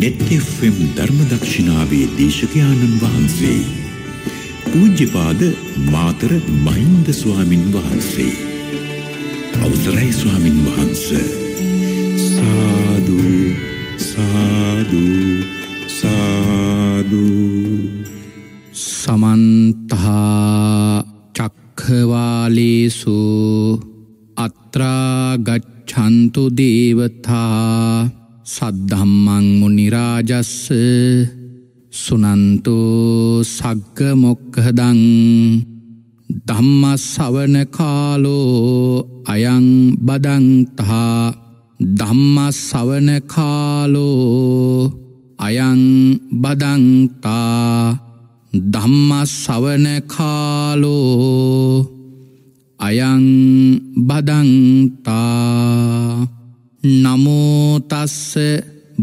නෙට්ෆම් ධර්මදක්ෂිනාවේ දේශකයාණන් වහන්සේ. පූජ්‍යපාද මාතර මහින්ද ස්වාමින් වහන්සේ. අවසරයි ස්වාමින් වහන්ස. සාධූ සාධූ සාධූ සමන්තහා චක්ඛවාලේසු අත්‍රාගච්ඡන්තු දේවතා සද්ධම්මං මුනිරාජස්ස සුනන්තු සග්ග මොක්කහදං ධම්මස්සවන කාලෝ අයං බදන්තහා ධම්මස්සවන කාලෝ අයං බදන්තා ධම්මස්සවන කාලෝ අයං බදන්තා නමෝතස්ස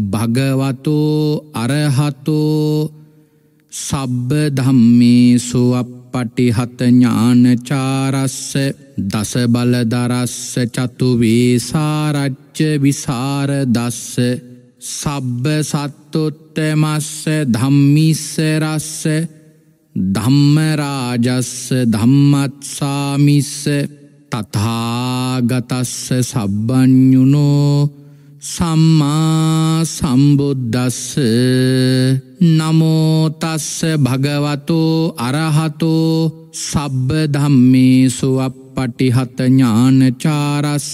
භගවතෝ අරහතෝ සබ්බ ධම්මේසු අපපටිහත ඥානචාරස්ස දස බලදරස්ස චතුවේසාරච්ච විසාර දස්ස සබ්බ සත්තුත්තමස්ස ධම්මිස්සරස්ස ධම්මරාජස්ස ධම්මත්සාමිස්ස තථාගතස්ස සබ්බඥුනෝ සම්මා සම්බුද්ධස්ස නමෝතස්ස භගවතෝ අරහතෝ සබ්බ ධම්මේසු අපපටිහත ඥානචාරස්ස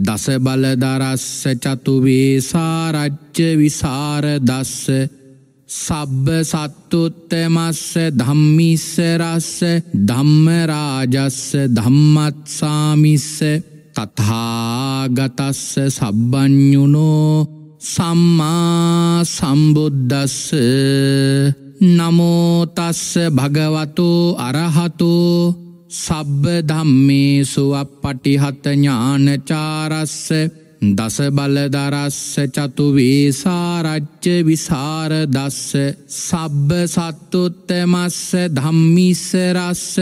දස බලදරස්ස චතුවේසාරච්ච විසාර දස්ස සබ්බ සත්තුත්තමස්ස ධම්මිස්සරස්ස ධම්මරාජස්ස ධම්මත්සාමිස්ස තථාගතස්ස සබ්බඥුනෝ සම්මා සම්බුද්ධස්ස නමෝතස්ස භගවතු අරහතෝ. සබ්බ ධම්මේසු අපපටිහත ඥානචාරස්ස. දස බලදරස්ස චතුවේසාරච්ච විසාර දස්ස සබ්බ සත්තුත්තමස්ස ධම්මිස්සරස්ස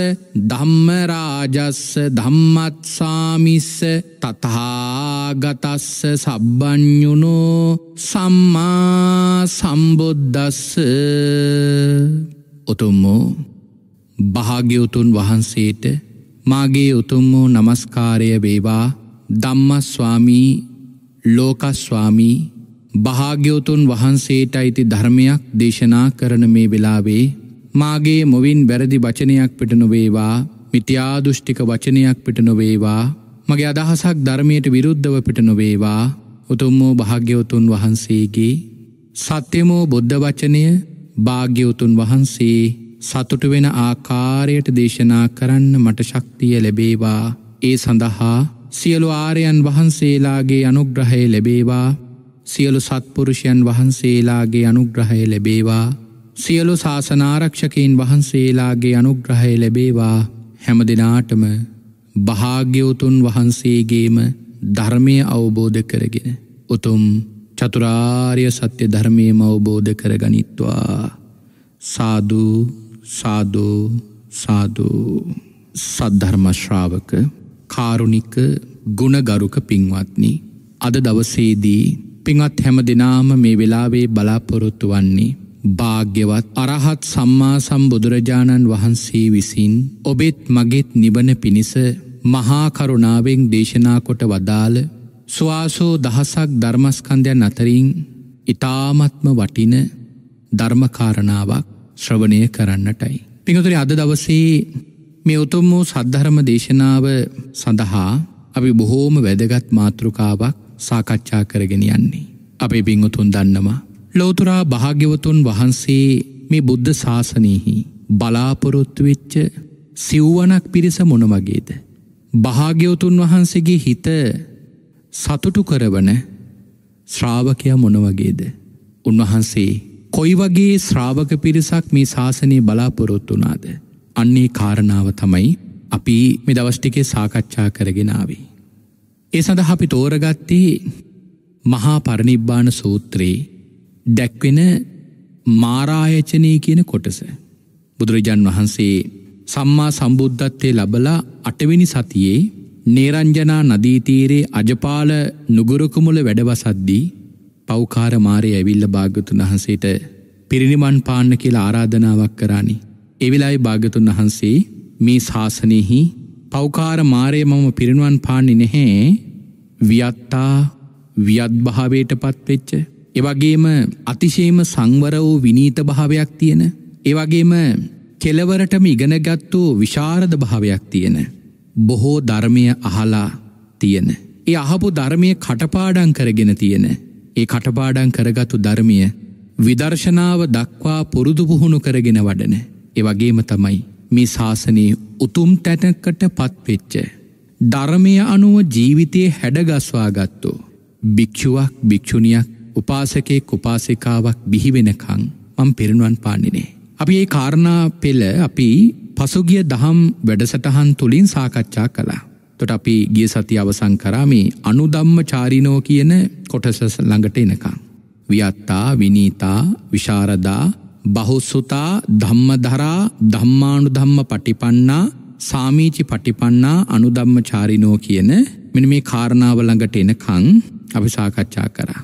ධම්මරාජස්ස ධම්මත්සාමිස්ස තථාගතස්ස සබ්බඥුනෝ සම්මා සම්බුද්ධස්ස උතුම්මෝ භාග්‍යවතුන් වහන්සේට මාගේ උතුම් වූ නමස්කාරය වේවා. ධම්මස්වාමී ලෝකස්වාමී භාග්‍යවතුන් වහන්සේට අයිති ධර්මයක් දේශනා කරන මේ වෙලාවේ මාගේ මොවින් වැරදි වචනයක් පිට නොවේවා මිත්‍යාදුෘෂ්ටික වචනයක් පිට නොවේවා මගේ අදහසක් ධර්මයට විරුද්ධව පිට නොවේවා. උතුම්මෝ භාග්‍යවතුන් වහන්සේගේ සත්‍යමෝ බුද්ධ වචනය භාග්‍යවතුන් වහන්සේ සතුටු වෙන ආකාරයට දේශනා කරන්න මට ශක්තිය ලැබේවා. ඒ සඳහා සියලු ආරයන් වහන්සේලාගේ අනුග්‍රහය ලැබේවා. සියලු සත්පුරුෂයන් වහන්සේලාගේ අනුග්‍රහය ලැබේවා. සියලු ශාසනාරක්ෂකයින් වහන්සේලාගේ අනුග්‍රහය ලැබේවා. හැම දෙනාටම භාග්‍යවතුන් වහන්සේගේම ධර්මය අවබෝධ කරගෙන උතුම් චතුරාර්ය සත්‍ය ධර්මයම අවබෝධ කරගනිත්වා. සාධූ සාධූ සාධූ සද්ධර්මශ්‍රාවක කාරුණික ගුණගරුක පින්වත්නි අද දවසේදී පින්වත් හැම දෙනාම මේ වෙලාවේ බලාපොරොත්තු වන්නේ භාග්‍යවත් අරහත් සම්මා සම්බුදුරජාණන් වහන්සේ විසින් ඔබෙත් මගෙත් නිවන පිණිස මහාකරුණාවෙන් දේශනා කොට වදාළ ස්වාසෝ දහසක් ධර්මස්කන්ධයන් අතරින් ඉතාමත්ම වටින ධර්මකාරණාවක් ශ්‍රවණය කරන්නටයි. පිඟතුරි අද දවසේ මේ උතුම් වූ සද්ධර්ම දේශනාව සඳහා අපි බොහෝම වැදගත් මාතෘකාවක් සාකච්ඡා කරගෙන යන්නේ. අපේ පිංහතුන් දන්නවා. ලෝතුරා භාග්‍යවතුන් වහන්සේ මේ බුද්ධ ශාසනයෙහි බලාපොරොත්තුවෙච්ච සිව්වනක් පිරිස මොනවගේද. භාග්‍යවතුන් වහන්සේගේ හිත සතුටු කරවන ශ්‍රාවකය මොනවගේද. උන්වහන්සේ කොයි වගේ ශ්‍රාවක පිරිසක් මේ ශාසනය බලාපොරොත්තුනාද. අන්නේ කාරණාව තමයි අපි මෙ දවස්ටිකේ සාකච්ඡා කරගෙනාවේ. ඒ සඳහ අපි තෝරගත්තේ මහා පරණිබ්බාන සූත්‍රයේ දැක්වෙන මාරායචනය කියන කොටස. බුදුරජාන් වහන්සේ සම්මා සම්බුද්ධත්වය ලබලා අටවෙනි සතියේ නේරංජනා නදීතීරේ අජපාල නුගුරුකුමුල වැඩවසද්දී පෞකාර මාරය ඇවිල්ල භාගතුන් වහන්සේට පිරිනිමන් පාන්න කියලා ආරාධනාවක් කරානි. එවිලායි භාගතුන් වහන්සේ මේ ශාසනයෙහි පෞකාර මාරය මම පිරිනුවන් පාන්නි නැහැ වියත්තා වියත්භාවයට පත්වෙච්ච. එවගේම අතිශයම සංවර වූ විනීත භාවයක් තියෙන. ඒවගේම කෙලවරටම ඉගෙනගත්තු විශාරද භාවයක් තියෙන. බොහෝ ධර්මය අහලා තියෙන. ඒ අහපු ධර්මය කටපාඩන් කරගෙන තියෙන. ඒ කටපාඩන් කරගතු ධර්මිය විදර්ශනාව දක්වා පුරුදු පුහුණු කරගෙන වඩන. එවගේම තමයි මේ ශාසනයේ උතුම් තැනකට පත්වෙච්ච. ධර්මය අනුව ජීවිතයේ හැඩගස්වාගත්තු. භික්‍ෂුවක් භික්‍ෂුණියක් උපාසකෙක් උපාසිකාවක් බිහිවෙනකං මං පෙරනුවන් පානිනේ. අපි ඒ කාරණා පෙළ අපි පසුගිය දහම් වැඩසටහන් තුළින් සාකච්ඡා කලා. තොට අපි ගිය සති අවසං කරාමේ අනුදම්ම චාරිනෝ කියන කොටස ළඟට එනකං. වියත්තා විනීතා විශාරදා බහුස්සුතා ධම්මදරා ධම්මානු ධම්ම පටිපන්නා සාමීචි පටිපන්නා අනුදම්ම චාරිනෝ කියන මෙන මේ කාරණාව ළඟට එනකං අපි සාකච්ඡා කරා.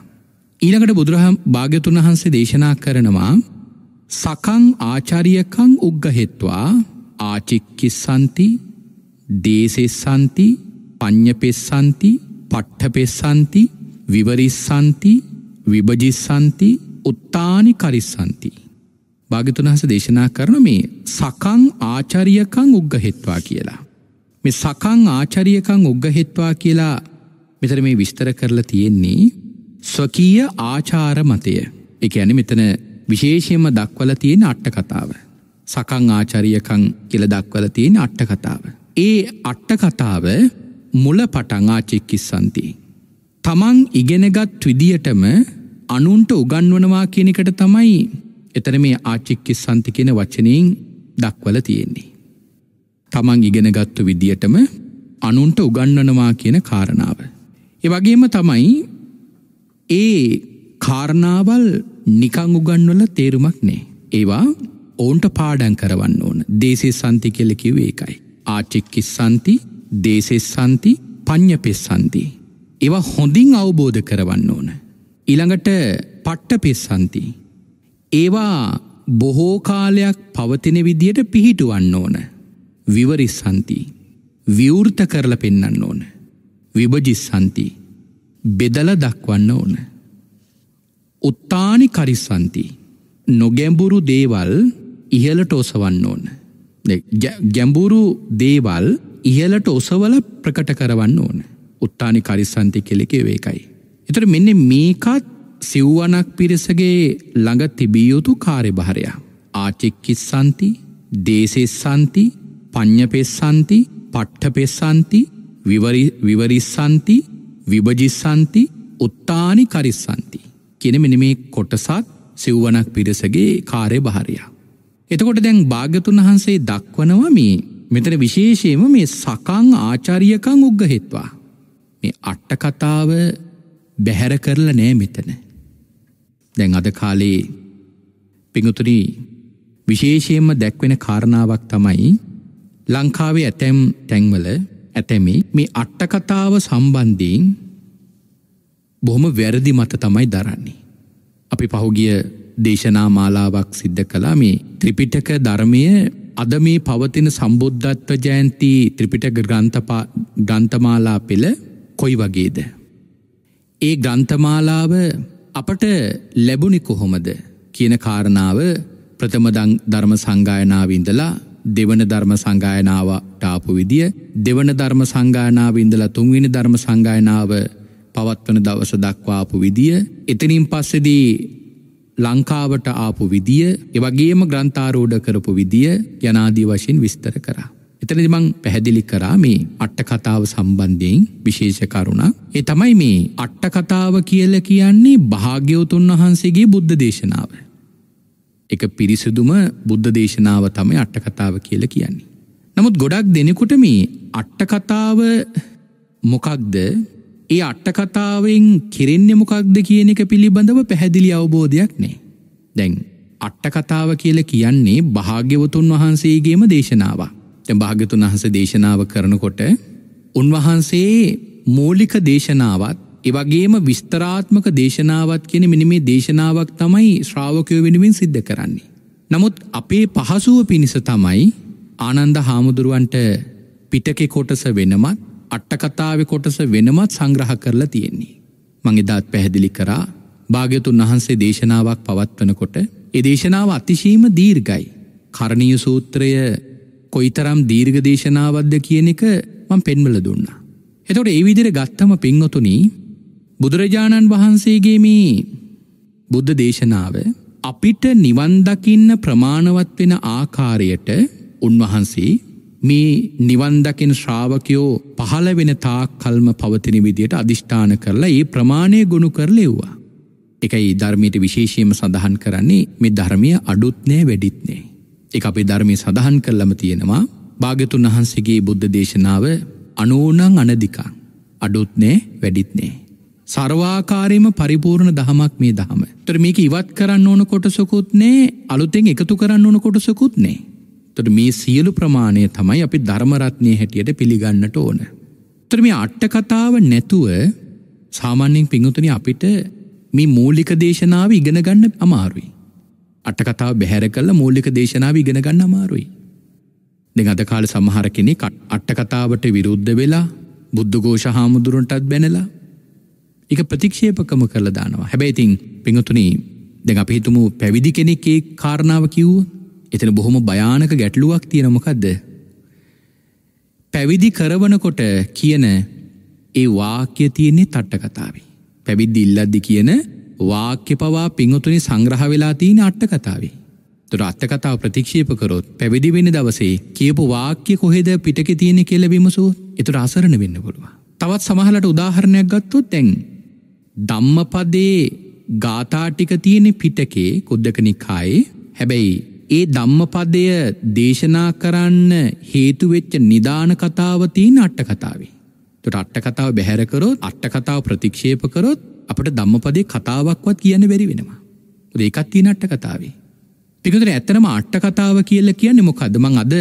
ඊළඟට බුදුරහම් භාග්‍යතුන් වහන්සේ දේශනා කරනවා සකං ආචාරියකං උග්ගහෙත්වා ආචික්කිස්සන්ති දේසෙස්සන්ති පඤ්ඥපෙස්සන්ති පට්ඨපෙස්සන්ති විවරිස්සන්ති විභජිස්සන්ති උත්තානි කරිස්සන්ති. භාගතුනහස දේශනා කරන මේ සකං ආචරියකං උග්ගහෙත්වා කියලා. මේ සකං ආචරියකං උග්ගහෙත්වා කියලා මෙතර මේ විස්තර කරලා තියෙන්නේ ස්වකීය ආචාර මතය එක ඇන මෙතන විශේෂයෙන්ම දක්වල තියෙන අට්ට කතාව. සකං ආචරියකං කියල දක්වල තියෙන අට්ට කතාව. ඒ අට්ට කතාව මුල පටං ආචික්කිස්සන්ති. තමන් ඉගෙනගත් විදියටම අනුන්ට උගන්වනවා කියනකට තමයි එතන මේ ආචික්කිස් සන්ති කියෙන වචනයෙන් දක්වල තියෙන්නේ. තමන් ඉගෙනගත්තු විදියටම අනුන්ට උගන්වනවා කියන කාරණාව. එවගේම තමයි ඒ කාරණාවල් නිකං උගන්වල තේරුමක් නෑ. ඒවා ඔවුන්ට පාඩන් කරවන්න ඕන දේශේ සන්ති කෙලෙකිව ඒකයි. ආචික්කිස් සන්ති දේශෙස් සන්ති පඤ්ඥ පෙස් සන්ති. ඒවා හොඳින් අවබෝධ කරවන්න ඕන. ඉළඟට පට්ට පෙස්සන්ති. ඒවා බොහෝ කාලයක් පවතින විදියට පිහිටුවන්න ඕන. විවරිස්සන්ති. විවෘත කරල පෙන්නන්න ඕන. විභජිස්සන්ති. බෙදල දක්වන්න ඕන. උත්තානි කරිස්සන්ති. නොගැඹුරු දේවල් ඉහලට ඔසවන්න ඕන. ගැඹුරු දේවල් ඉහලට ඔසවල ප්‍රකට කරවන්න ඕන. උත්තානි කරිස්සන්ති කෙලෙක වේකයි. එතර මෙන්න මේකත් සිව්වනක් පිරිසගේ ළඟ තිබියයුතු කාර්යභාරයා. ආචික්කිස්සන්ති දේශෙස්සන්ති පඤ්ඥපෙස්සන්ති පට්ඨපෙස්සන්ති විවරිස්සන්ති විභජිස්සන්ති උත්තානි කරිස්සන්ති. කෙන මෙන මේ කොටසත් සිව්වනක් පිරිසගේ කාර්ය භාරයා. එතකොට දැන් භාගතුන් වහන්සේ දක්වනවා මේ මෙතන විශේෂයම මේ සකං ආචාරියකං උග්ගහෙත්වා. මේ අට්ට කතාව බැහැර කරල නෑ මෙතන. දැන් අද කාලේ පිඟුතුරි විශේෂයෙන්ම දැක්වෙන කාරණාවක් තමයි ලංකාවේ ඇතැම් තැන්වල ඇතැමි මේ අට්ටකතාව සම්බන්ධීන් බොහොම වැරදි මත තමයි දරන්නේ. අපි පහුගිය දේශනා මාලාවක් සිද්ධ කලා මේ ත්‍රිපිටක ධර්මය අද මේ පවතින සම්බුද්ධත්ව ජයන්ති ත්‍රිපිටක ග්‍රන්ථපා ගන්තමාලා පෙළ කොයි වගේද. ඒ ග්‍රන්ථමාලාව අපට ලැබුණි කොහොමද කියන කාරණාව ප්‍රථම ධර්ම සංගායනාවින්දලා දෙවන ධර්ම සංගායනාවට ආපු විදිය දෙවන ධර්ම සංගායනාව ඉඳලා තුන්වෙනි ධර්ම සංගායනාව පවත්වන දවස දක්වාපු විදිය එතනින් පස්සෙදී ලංකාවට ආපු විදිය එවගේම ග්‍රන්ථාරෝඩ කරපු විදිය යනාදී වශයෙන් විස්තර කරා. එතනදි මං පැහැදිලි කරා මේ අට්ට කතාව සම්බන්ධයෙන් විශේෂ කරුණක්. ඒ තමයි මේ අට්ට කතාව කියල කියන්නේ භාග්‍යවතුන් වහන්සේගේ බුද්ධ දේශනාව. එක පිරිසිදුම බුද්ධ දේශනාව තමයි අට්ට කතාව කියල කියන්නේ. නමුත් ගොඩක් දෙනෙකුට මේ අට්ට කතාව මොකක්ද ඒ අට්ට කතාවෙන් කෙරෙන්නේ මොකක්ද කියන එක පිළිබඳව පැහැදිලි අවබෝධයක් නෑ. දැන් අට්ට කතාව කියල කියන්නේ භාග්‍යවතුන් වහන්සේගේම දේශනාවක්. භාගතුන් වහස දේශනාව කරනකොට උන්වහන්සේ මූලික දේශනාවත් එවගේම විස්තරාත්මක දේශනාවත් කියෙන මිනිමේ දේශනාවක් තමයි ශ්‍රාවකයෝ වෙනුවෙන් සිද්ධ කරන්නේ. නමුත් අපේ පහසුව පිණිස තමයි ආනන්ද හාමුදුරුවන්ට පිටකෙ කොටස වෙනමත් අට්ටකතාව කොටස වෙනමත් සංග්‍රහ කරලා තියෙන්නේ. මංගෙදාත් පැහැදිලි කරා භාග්‍යතුන් වහන්සේ දේශනාවක් පවත්වනකොට ඒ දේශනාව අතිශීම දීර්ගයි. කරණීය සූත්‍රය කොයිතරම් දීර්ඝ දේශනාවද්ද කියන එක මං පෙන්වල දුන්න. එතොට ඒ විදිර ගත්තම පින්වතුනී බුදුරජාණන් වහන්සේගේ මේ බුද්ධ දේශනාව අපිට නිවන්දකින්න ප්‍රමාණවත් වෙන ආකාරයට උන්වහන්සේ මේ නිවන්දකින ශ්‍රාවකයෝ පහළ වෙන තාක් කල්ම පවතින විදියට අධිෂ්ඨාන කරලා ඒ ප්‍රමාණය ගොුණු කරලෙව්වා. එකයි ධර්මයට විශේෂයම සඳහන් කරන්නේ මේ ධර්මය අඩුත්නෑ වැඩිත්නේ. එක අපේ ධර්මය සඳහන් කරලම තියෙනවා භාගතුන් වහන්සේගේ බුද්ධ දේශනාව අනෝනං අනදිකා අඩුත්නේ වැඩිත්නේ. සර්වාකාරයම පරිපූර්ණ දහමක් මේ දහම. තොර මේක ඉවත් කරන්න ඕන කොටසකුත් නේ අලුතෙන් එකතු කරන්න ඕන කොටසකුත් නේ. තොට මේ සියලු ප්‍රමාණය තමයි අපි ධර්මරත්නය හැටියට පිළිගන්නට ඕන. තොර මේ අට්ට කතාව නැතුව සාමාන්‍යෙන් පිංහතුනි අපිට මේ මූලික දේශනාව ඉගෙන ගන්න අමාරුයි. අටකතාව බැහැර කල්ල මූලික දේශනාව ඉගෙන ගන්න අමාරුයි. දෙ අද කාල සමහර කෙනෙ අට්ටකතාවට විරුද්ධ වෙලා බුද්ධඝෝෂ හාමුදුරුවන්ටත් බැනලා එක ප්‍රතික්ෂේපකම කරල දානවා. හැබැයිතින් පිඟතුනී දෙ අප හිතුමු පැවිදි කෙනෙක්ේ කාරණාව කිව් එතන බොහොම භයානක ගැටලුවක් තියෙනමකක්ද පැවිදි කරවනකොට කියන ඒ වාක්‍ය තියන්නේ තට්ට කතාවේ පැවිද්දි ඉල්ලද්දි කියන වාක්‍ය පවා පිංහතුනි සංග්‍රහ වෙලා තියෙන අට්ට කතාවේ තුර අත්ත කතාව ප්‍රතික්ෂේප කරොත් පැවිදි වෙන දවසේ කියපු වාක්‍ය කොහෙද පිටක තියෙන කියල විමසූ එතුර අසරණ වෙන්න පුළුව. තවත් සමහලට උදාහරණයක් ගත්තොත් තැන් දම්මපදේ ගාථාටික තියෙන පිටකේ කොද්දකනිකායේ හැබැයි ඒ ධම්මපදය දේශනා කරන්න හේතුවෙච්ච නිධාන කතාවතිීන අට්ට කතාවේ. තුට අට්ට කතාව බැහැරකරොත් අට්ට කතාව ප්‍රතික්ෂේපකරොත් අපට ධම්මපදේ කතාවක්වත් කියන්න බැරි වෙනවා. ඒකත් තිය නට්ට කතාවේ. පිකුතර ඇත්තනම අට්ට කතාව කියල කියන්නේ මොකදමං අද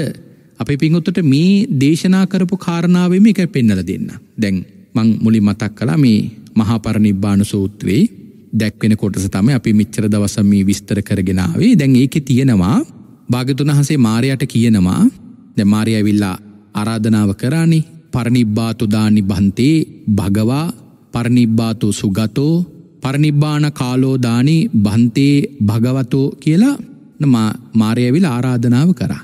අපේ පිංහොත්තට මේ දේශනා කරපු කාරණාවම එක පෙන්නල දෙන්න. දැන් මං මුලි මතක් කලා මේ මහාපරනිබ්බාන සූත්‍රයේ දැක්වෙන කොටස තම අපි මිච්චර දවසම මේ විස්තර කරගෙනාවේ දැන් ඒක තියෙනවා භාගතුන් වහසේ මාරයට කියනවා දැ මාරය ඇවිල්ලා ආරාධනාව කරානි පරනිබ්බාතුදානි බන්තේ භගවා පරනිබ්බාතු සුගතෝ පරනිබ්බාන කාලෝදානි බන්තේ භගවතෝ කියලා මාරයවිල් ආරාධනාව කරා.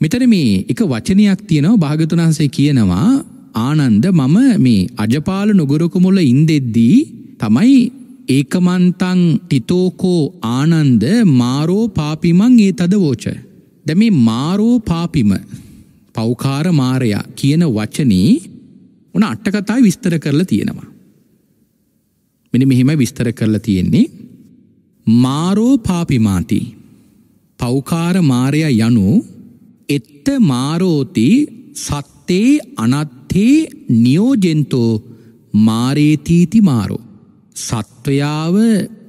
මෙතන මේ එක වචනයක් තියෙනවා භාගතුන්හන්සේ කියනවා ආනන්ද මම මේ අජපාල නොගොරකුමුල ඉන්දෙද්දී තමයි ඒකමන්තං ටිතෝකෝ ආනන්ද මාරෝ පාපිමං ඒ තද වෝච. දැ මේ මාරෝ පාපිම පෞකාර මාරයා කියන වචනී උන අට්ටකතා විස්තර කරලා තියෙනවා. මෙනි මෙහෙම විස්තර කරලා තියෙන්නේ මාරෝ පාපිමාති පෞකාර මාරය යනු එත්ත මාරෝති සත්තේ අනත්තේ නියෝජෙන්තෝ මාරේතීති මාරෝ. සත්වයාව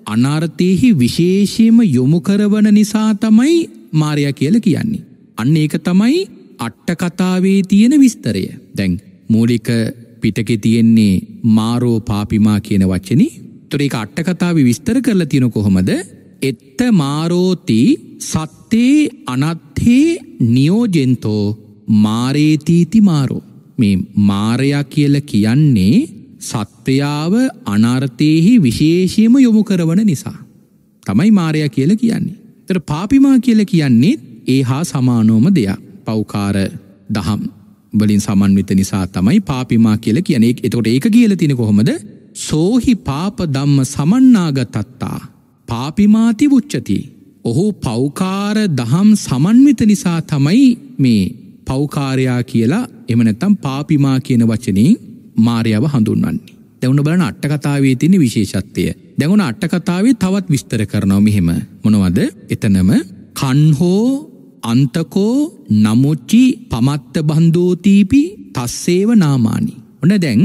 අනර්ථයෙහි විශේෂයම යොමු කරවන නිසා තමයි මාරය කියල කියන්නේ. අන්න ඒක තමයි අට්ටකතාවේ තියෙන විස්තරය. දැන් මූලික පිටකෙ තියෙන්නේ මාරෝ පාපිමා කියන වච්චන තුරේ අට්ටකතාව විස්තර කරලා තියෙන කොහොමද? එත්ත මාරෝති සත්තේ අනත්හේ නියෝජෙන්තෝ මාරේතීති මාරෝ. මේ මාරයා කියල කියන්නේ සත්වයාව අනර්ථයෙහි විශේෂයම යොමු කරවන නිසා. තමයි මාරය කියල කියන්නේ. තර පාපිමා කියල කියන්නේ ඒ හා සමානෝම දෙයක්. පෞකාර දහම්. වලින් සමන්විත නිසා තමයි පාපිමා කියල කියනෙ එතකොට ඒක කියල තින කොහොමද සෝහි පාප දම්ම සමන්නාගතත්තා පාපිමාති පුච්චති. ඔහු පෞකාර දහම් සමන්විත නිසා තමයි මේ පෞකාරයා කියලා එමනැත්තම් පාපිමා කියන වචනින් මාරයාව හඳුන්වන්නේ. දැවුණ බලන අට්ටකතාවේ තින විශේෂත්වය. දැවුණ අට්ටකතාවේ තවත් විස්තර කරනව මෙහෙම මොනවද එතනම කන්හෝ අන්තකෝ නමුච්චි පමත්ත බන්ධෝතීපි තස්සේව නාමානි. ඔන්න දැන්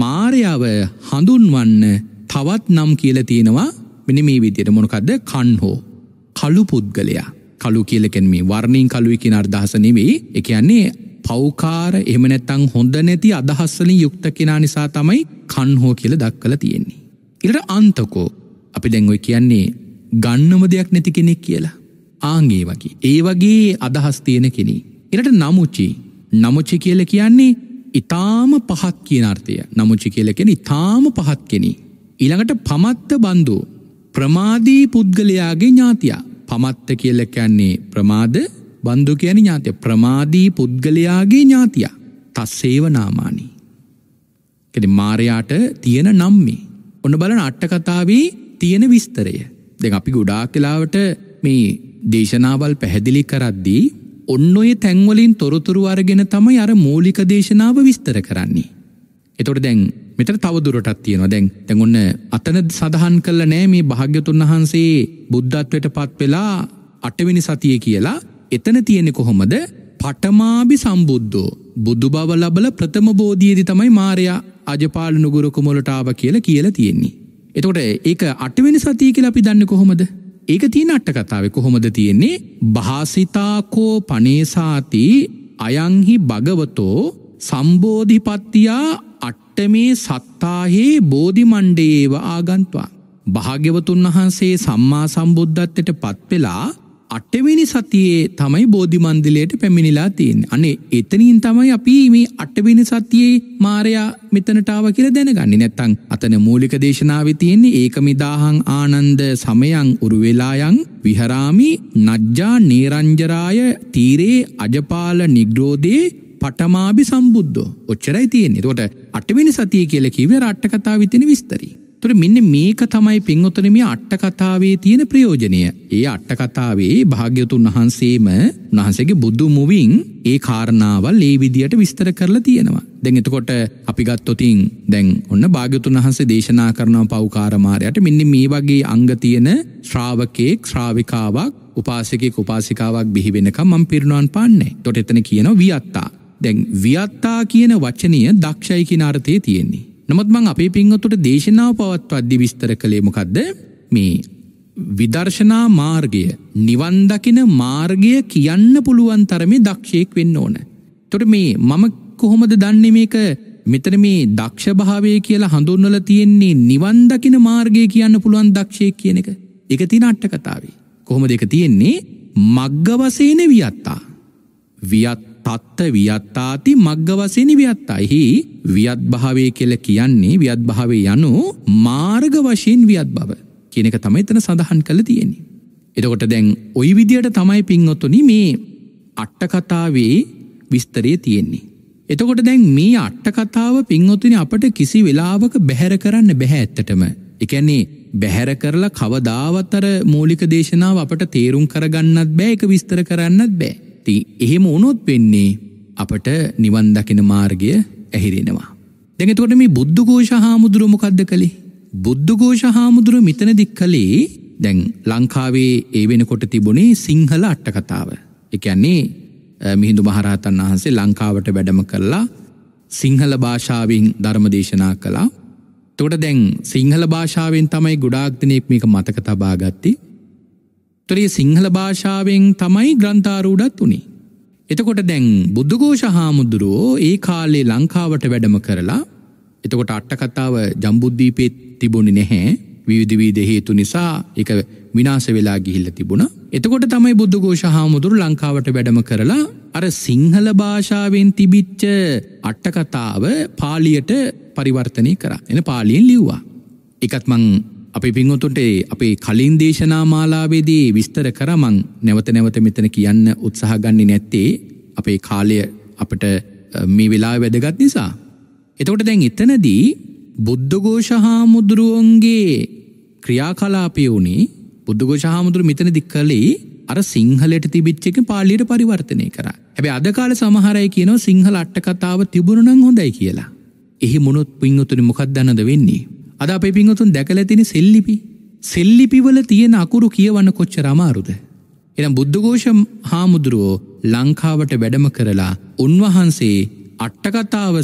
මාරයාව හඳුන්වන්න තවත් නම් කියල තියෙනවා මෙන මේ විදියට මොනකක්ද කන්හෝ කළු පුද්ගලයා කළු කියලකෙන් මේ වර්ණීන් කළුවකින අර්දහස නෙවෙයි එකයන්නේ පෞකාර එමනැත්තං හොඳ නැති අදහස්සලින් යුක්ත කෙනා නිසා තමයි කන්හෝ කියල දක්කල තියෙන්නේ. ඉට අන්තකෝ අපි දැන්ඔයි කියන්නේ ගන්නම දෙයක් නැති කෙනෙක් කියලා. ආංගේ වගේ. ඒ වගේ අදහස් තියෙන කෙනෙ. එරට නමුච්චි නමුච්චි කියල කියන්නේ ඉතාම පහත් කියන අර්ථය නමුච්චි කියලකෙන ඉතාම පහත් කෙනෙ. ඊළඟට පමත්ත බන්දු ප්‍රමාදී පුද්ගලයාගේ ඥාතියා පමත්ත කියල කැන්නේ ප්‍රමාද බන්දු කියන ඥාතිය ප්‍රමාදී පුද්ගලයාගේ ඥාතියා තස්සේව නාමානී. කෙ මාරයාට තියෙන නම්මේ. ඔන්න බලන අට්ටකතාවේ තියෙන විස්තරය. දෙ අපි ගොඩාක් කලාවට මේ දේශනාවල් පැහැදිලි කරද්දී ඔන්න ඔය තැන්වලින් තොරතුරු අරගෙන තමයි අර මූලික දේශනාව විස්තර කරන්නේ. එතොට දැන් මෙතර තවදුරටත් තියෙනවා. දැන් තැන් ඔන්න අතන සඳහන් කල්ල නෑ මේ භාග්‍යතුන් වහන්සේ බුද්ධත්වයට පත් වෙලා අටවෙනි සතිය කියලා. එතන තියෙනෙ කොහොමද? පටමාබි සම්බුද්ධෝ. බුදු බව ලබල ප්‍රථම බෝධියදි තමයි මාරයා අජපාල නුගුරකුමොලටාව කියලා කියලා තියෙන්නේ. එතකොට ඒක අටවෙනි සතිය කියලා අපි දන්න කොහොමද? ඒක තියෙන අට්ට කතාව කොහොමද තියෙන්නේ භාසිතාකෝ පනේසාති අයංහි භගවතෝ සම්බෝධිපත්තියා අට්ටමේ සත්තාහේ බෝධිමණ්ඩේව ආගන්තුවා. භාග්‍යවතුන් වහන්සේ සම්මා සම්බුද්ධත්වයට පත්වෙලා අටවෙනි සතියේ තමයි බෝධිමන්දිලයට පැමිණිලා තියෙන් අනේ එතනින් තමයි අපි මේ අටවෙනි සතියේ මාරයා මෙතනටාව කියල දැනගන්න. නැත්තං අතන මූලික දේශනාව තියෙන්නේ ඒකමිදාහං ආනන්ද සමයං උරුවෙලායන් විහරාමි නජ්ජා නේරංජරාය තීරේ අජපාල නිග්‍රෝධයේ පටමාබි සම්බුද්ධෝ ඔච්චරයි තියෙන්නේ. තොට අටවෙනි සතිය කියල කිව රට්ටකතා විතින විස්තරී. තුර මෙන්න මේක තමයි පින්ඔතනම අට්ටකතාවේ තියෙන ප්‍රයෝජනය. ඒ අට්ටකතාවේ භාග්‍යතුන් වහන්සේම උන්වහන්සේගේ බුදු මුවින් ඒ කාරණාවල් ඒ විදියට විස්තර කරලා තියෙනවා. දැන් එතකොට අපි ගත්තොතින් දැන් ඔන්න භාග්‍යතුන් වහන්සේ දේශනා කරනව පව්කාරමාරයට මෙන්න මේ වගේ අංග තියෙන ශ්‍රාවකයෙක් ශ්‍රාවිකාවක් උපාසකෙක් උපාසිකාවක් බිහි වෙනකම් මම පිරිනුවන් පාන්නේ. තොට එතන කියනවා වියත්තා. දැන් වියත්තා කියන වචනය දක්ෂයි කියන අර්ථයේ තියෙන්නේ. නමුත් මං අපේ පින්වතුට දේශනාව පවත්වද්දි විස්තර කළේ මොකක්ද මේ විදර්ශනා මාර්ගය නිවන්දකින මාර්ගය කියන්න පුළුවන් තරමේ දක්ෂයෙක් වෙන්න ඕන. තොට මේ මම කොහොමද දන්නේ මේක මෙතන මේ දක්ෂ භාවය කියලා හඳුන්නල තියෙන්නේ නිවන්දකින මාර්ගය කියන්න පුළුවන් දක්ෂය කියන එක එක තින අට්ට කතාවේ. කොහොම දෙක තියෙන්නේ මග්ගවසේන වියත්තා. වියත් තත්ත වියත්තාති මග්ගවසනි වියත්තයිහි වියත් භාවය කෙල කියන්නේ වියත් භාවේ යනු මාර්ග වශයෙන් වියත් බව කියනක තමයි තන සඳහන් කළ තියෙන්නේ. එතකොට දැන් ඔයි විදියට තමයි පින්ඔත්තුනි මේ අට්ටකතාවේ විස්තරය තියෙන්නේ. එතකොට දැන් මේ අට්ටකතාව පින්ඔතුනි අපට කිසි වෙලාවක බැහැර කරන්න බැහැ ඇත්තටම. එකන්නේ බැහැර කරලා කවදාවත්තර මූලික දේශනාව අපට තේරුම් කරගන්නත් බෑ එක විස්තර කරන්නත් බෑ. ති එහෙම උනොත් වෙන්නේ අපට නිවන් දකින මාර්ගය ඇහිරෙනවා. දැඟතකොට මේ බුද්ධඝෝෂ හාමුදුරුවමොකක්ද කළේ. බුද්ධඝෝෂ හාමුදුරුව මෙතන දික් කළේ දැන් ලංකාවේ ඒ වෙනකොට තිබුණේ සිංහල අට්ටකතාව. එකන්නේ මිහිඳු මහරහතන් වහන්සේ ලංකාවට වැඩම කරලා සිංහල භාෂාවෙන් ධර්ම දේශනා කළා. තොට දැන් සිංහල භාෂාවෙන් තමයි ගොඩාක්තනෙක් මේක මතක තබාගත්ති තොරේ සිංහල භාෂාවෙන් තමයි ග්‍රන්ථාරූඩත් වනේ. එතකොට දැන් බුද්ධඝෝෂ හාමුදුරුවෝ ඒ කාලේ ලංකාවට වැඩම කරලා එතකොට අට්ටකතාව ජම්බුද්ධීපෙත් තිබුණි නැහැ විවිධවීද හේතු නිසා එක විනාස වෙලා ගිහිල්ල තිබුණ. එතකොට තමයි බුද්ධඝෝෂ හාමුදුරු ලංකාවට වැඩම කරලා අර සිංහල භාෂාවෙන් තිබිච්ච අට්ටකතාව පාලියට පරිවර්තනය කර එන පාලියෙන් ලිව්වා. එකත් මං අපි පින්වතුන්ට අපේ කලින් දේශනා මාලාවේදී විස්තර කරමං නැවත නැවත මෙතන කියන්න උත්සාහ ගන්නේ නැත්තේ අපේ කාලය අපට මේ වෙලා වැදගත් නිසා. එතකොට දැන් එතනදී බුද්ධඝෝෂ හාමුදුරුවන්ගේ ක්‍රියාකලාපය වුණේ බුද්ධඝෝෂ හාමුදුරු මෙතන දික් කළේ අර සිංහලට තිබිච්චක පාලියට පරිවර්තනය කර. හැබැ අදකාල සමහරය කියනව සිංහල අට්ටකතාව තිබුණනං හොඳයි කියලා. එහි මුණොත් පින්වතුනි මොකක්දන්නද වෙන්නේ. අද අපේ පිංහතුන් දැකල තින සෙල්ලිපි සෙල්ලිපිවල තියෙන අකුරු කියවන්න කොච්ච රමාරුද. එනම් බුද්ධඝෝෂ හාමුදුරුවෝ ලංකාවට වැඩම කරලා උන්වහන්සේ අට්ටකතාව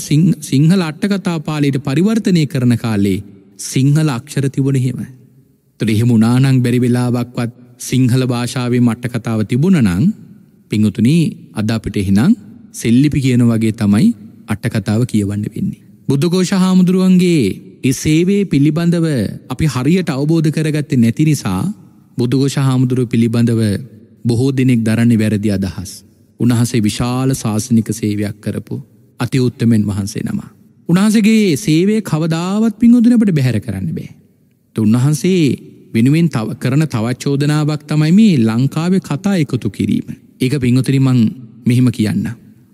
සිංහල අට්ටකතා පාලට පරිවර්තනය කරන කාලේ සිංහල අක්ෂර තිබුණ හෙම. තුළ එහෙම උනානං බැරි වෙලාවක්වත් සිංහල භාෂාවේ මට්ටකතාව තිබුණ නං පිංහතුනී අද අපිට එහෙනම් සෙල්ලිපි කියන වගේ තමයි අට්ටකතාව කියවන්න වෙන්නේ. බුද්ධඝෝෂ හාමුදුරුවන්ගේ ඒ සේවේ පිළිබඳව අපි හරියට අවබෝධ කරගත්තේ නැති නිසා බුදුගෝෂ හාමුදුරුව පිළිබඳව බොහෝ දෙනෙක් දරන්නේ වැරදි අදහස්. උන්වහසේ විශාල ශාසනික සේවයක් කරපු අති උත්තමෙන් වහන්සේ නම. උන්වහසගේ සේවේ කවදාවත් පිංහොදනට බැහැර කරන්න බෑ. උන්වහන්සේ වෙනුවෙන් තව කරන තවත් චෝදනාවක් තමයි මේ ලංකාවේ කතා එකතු කිරීම. ඒක පිංහොතරිමං මෙහෙම කියන්න.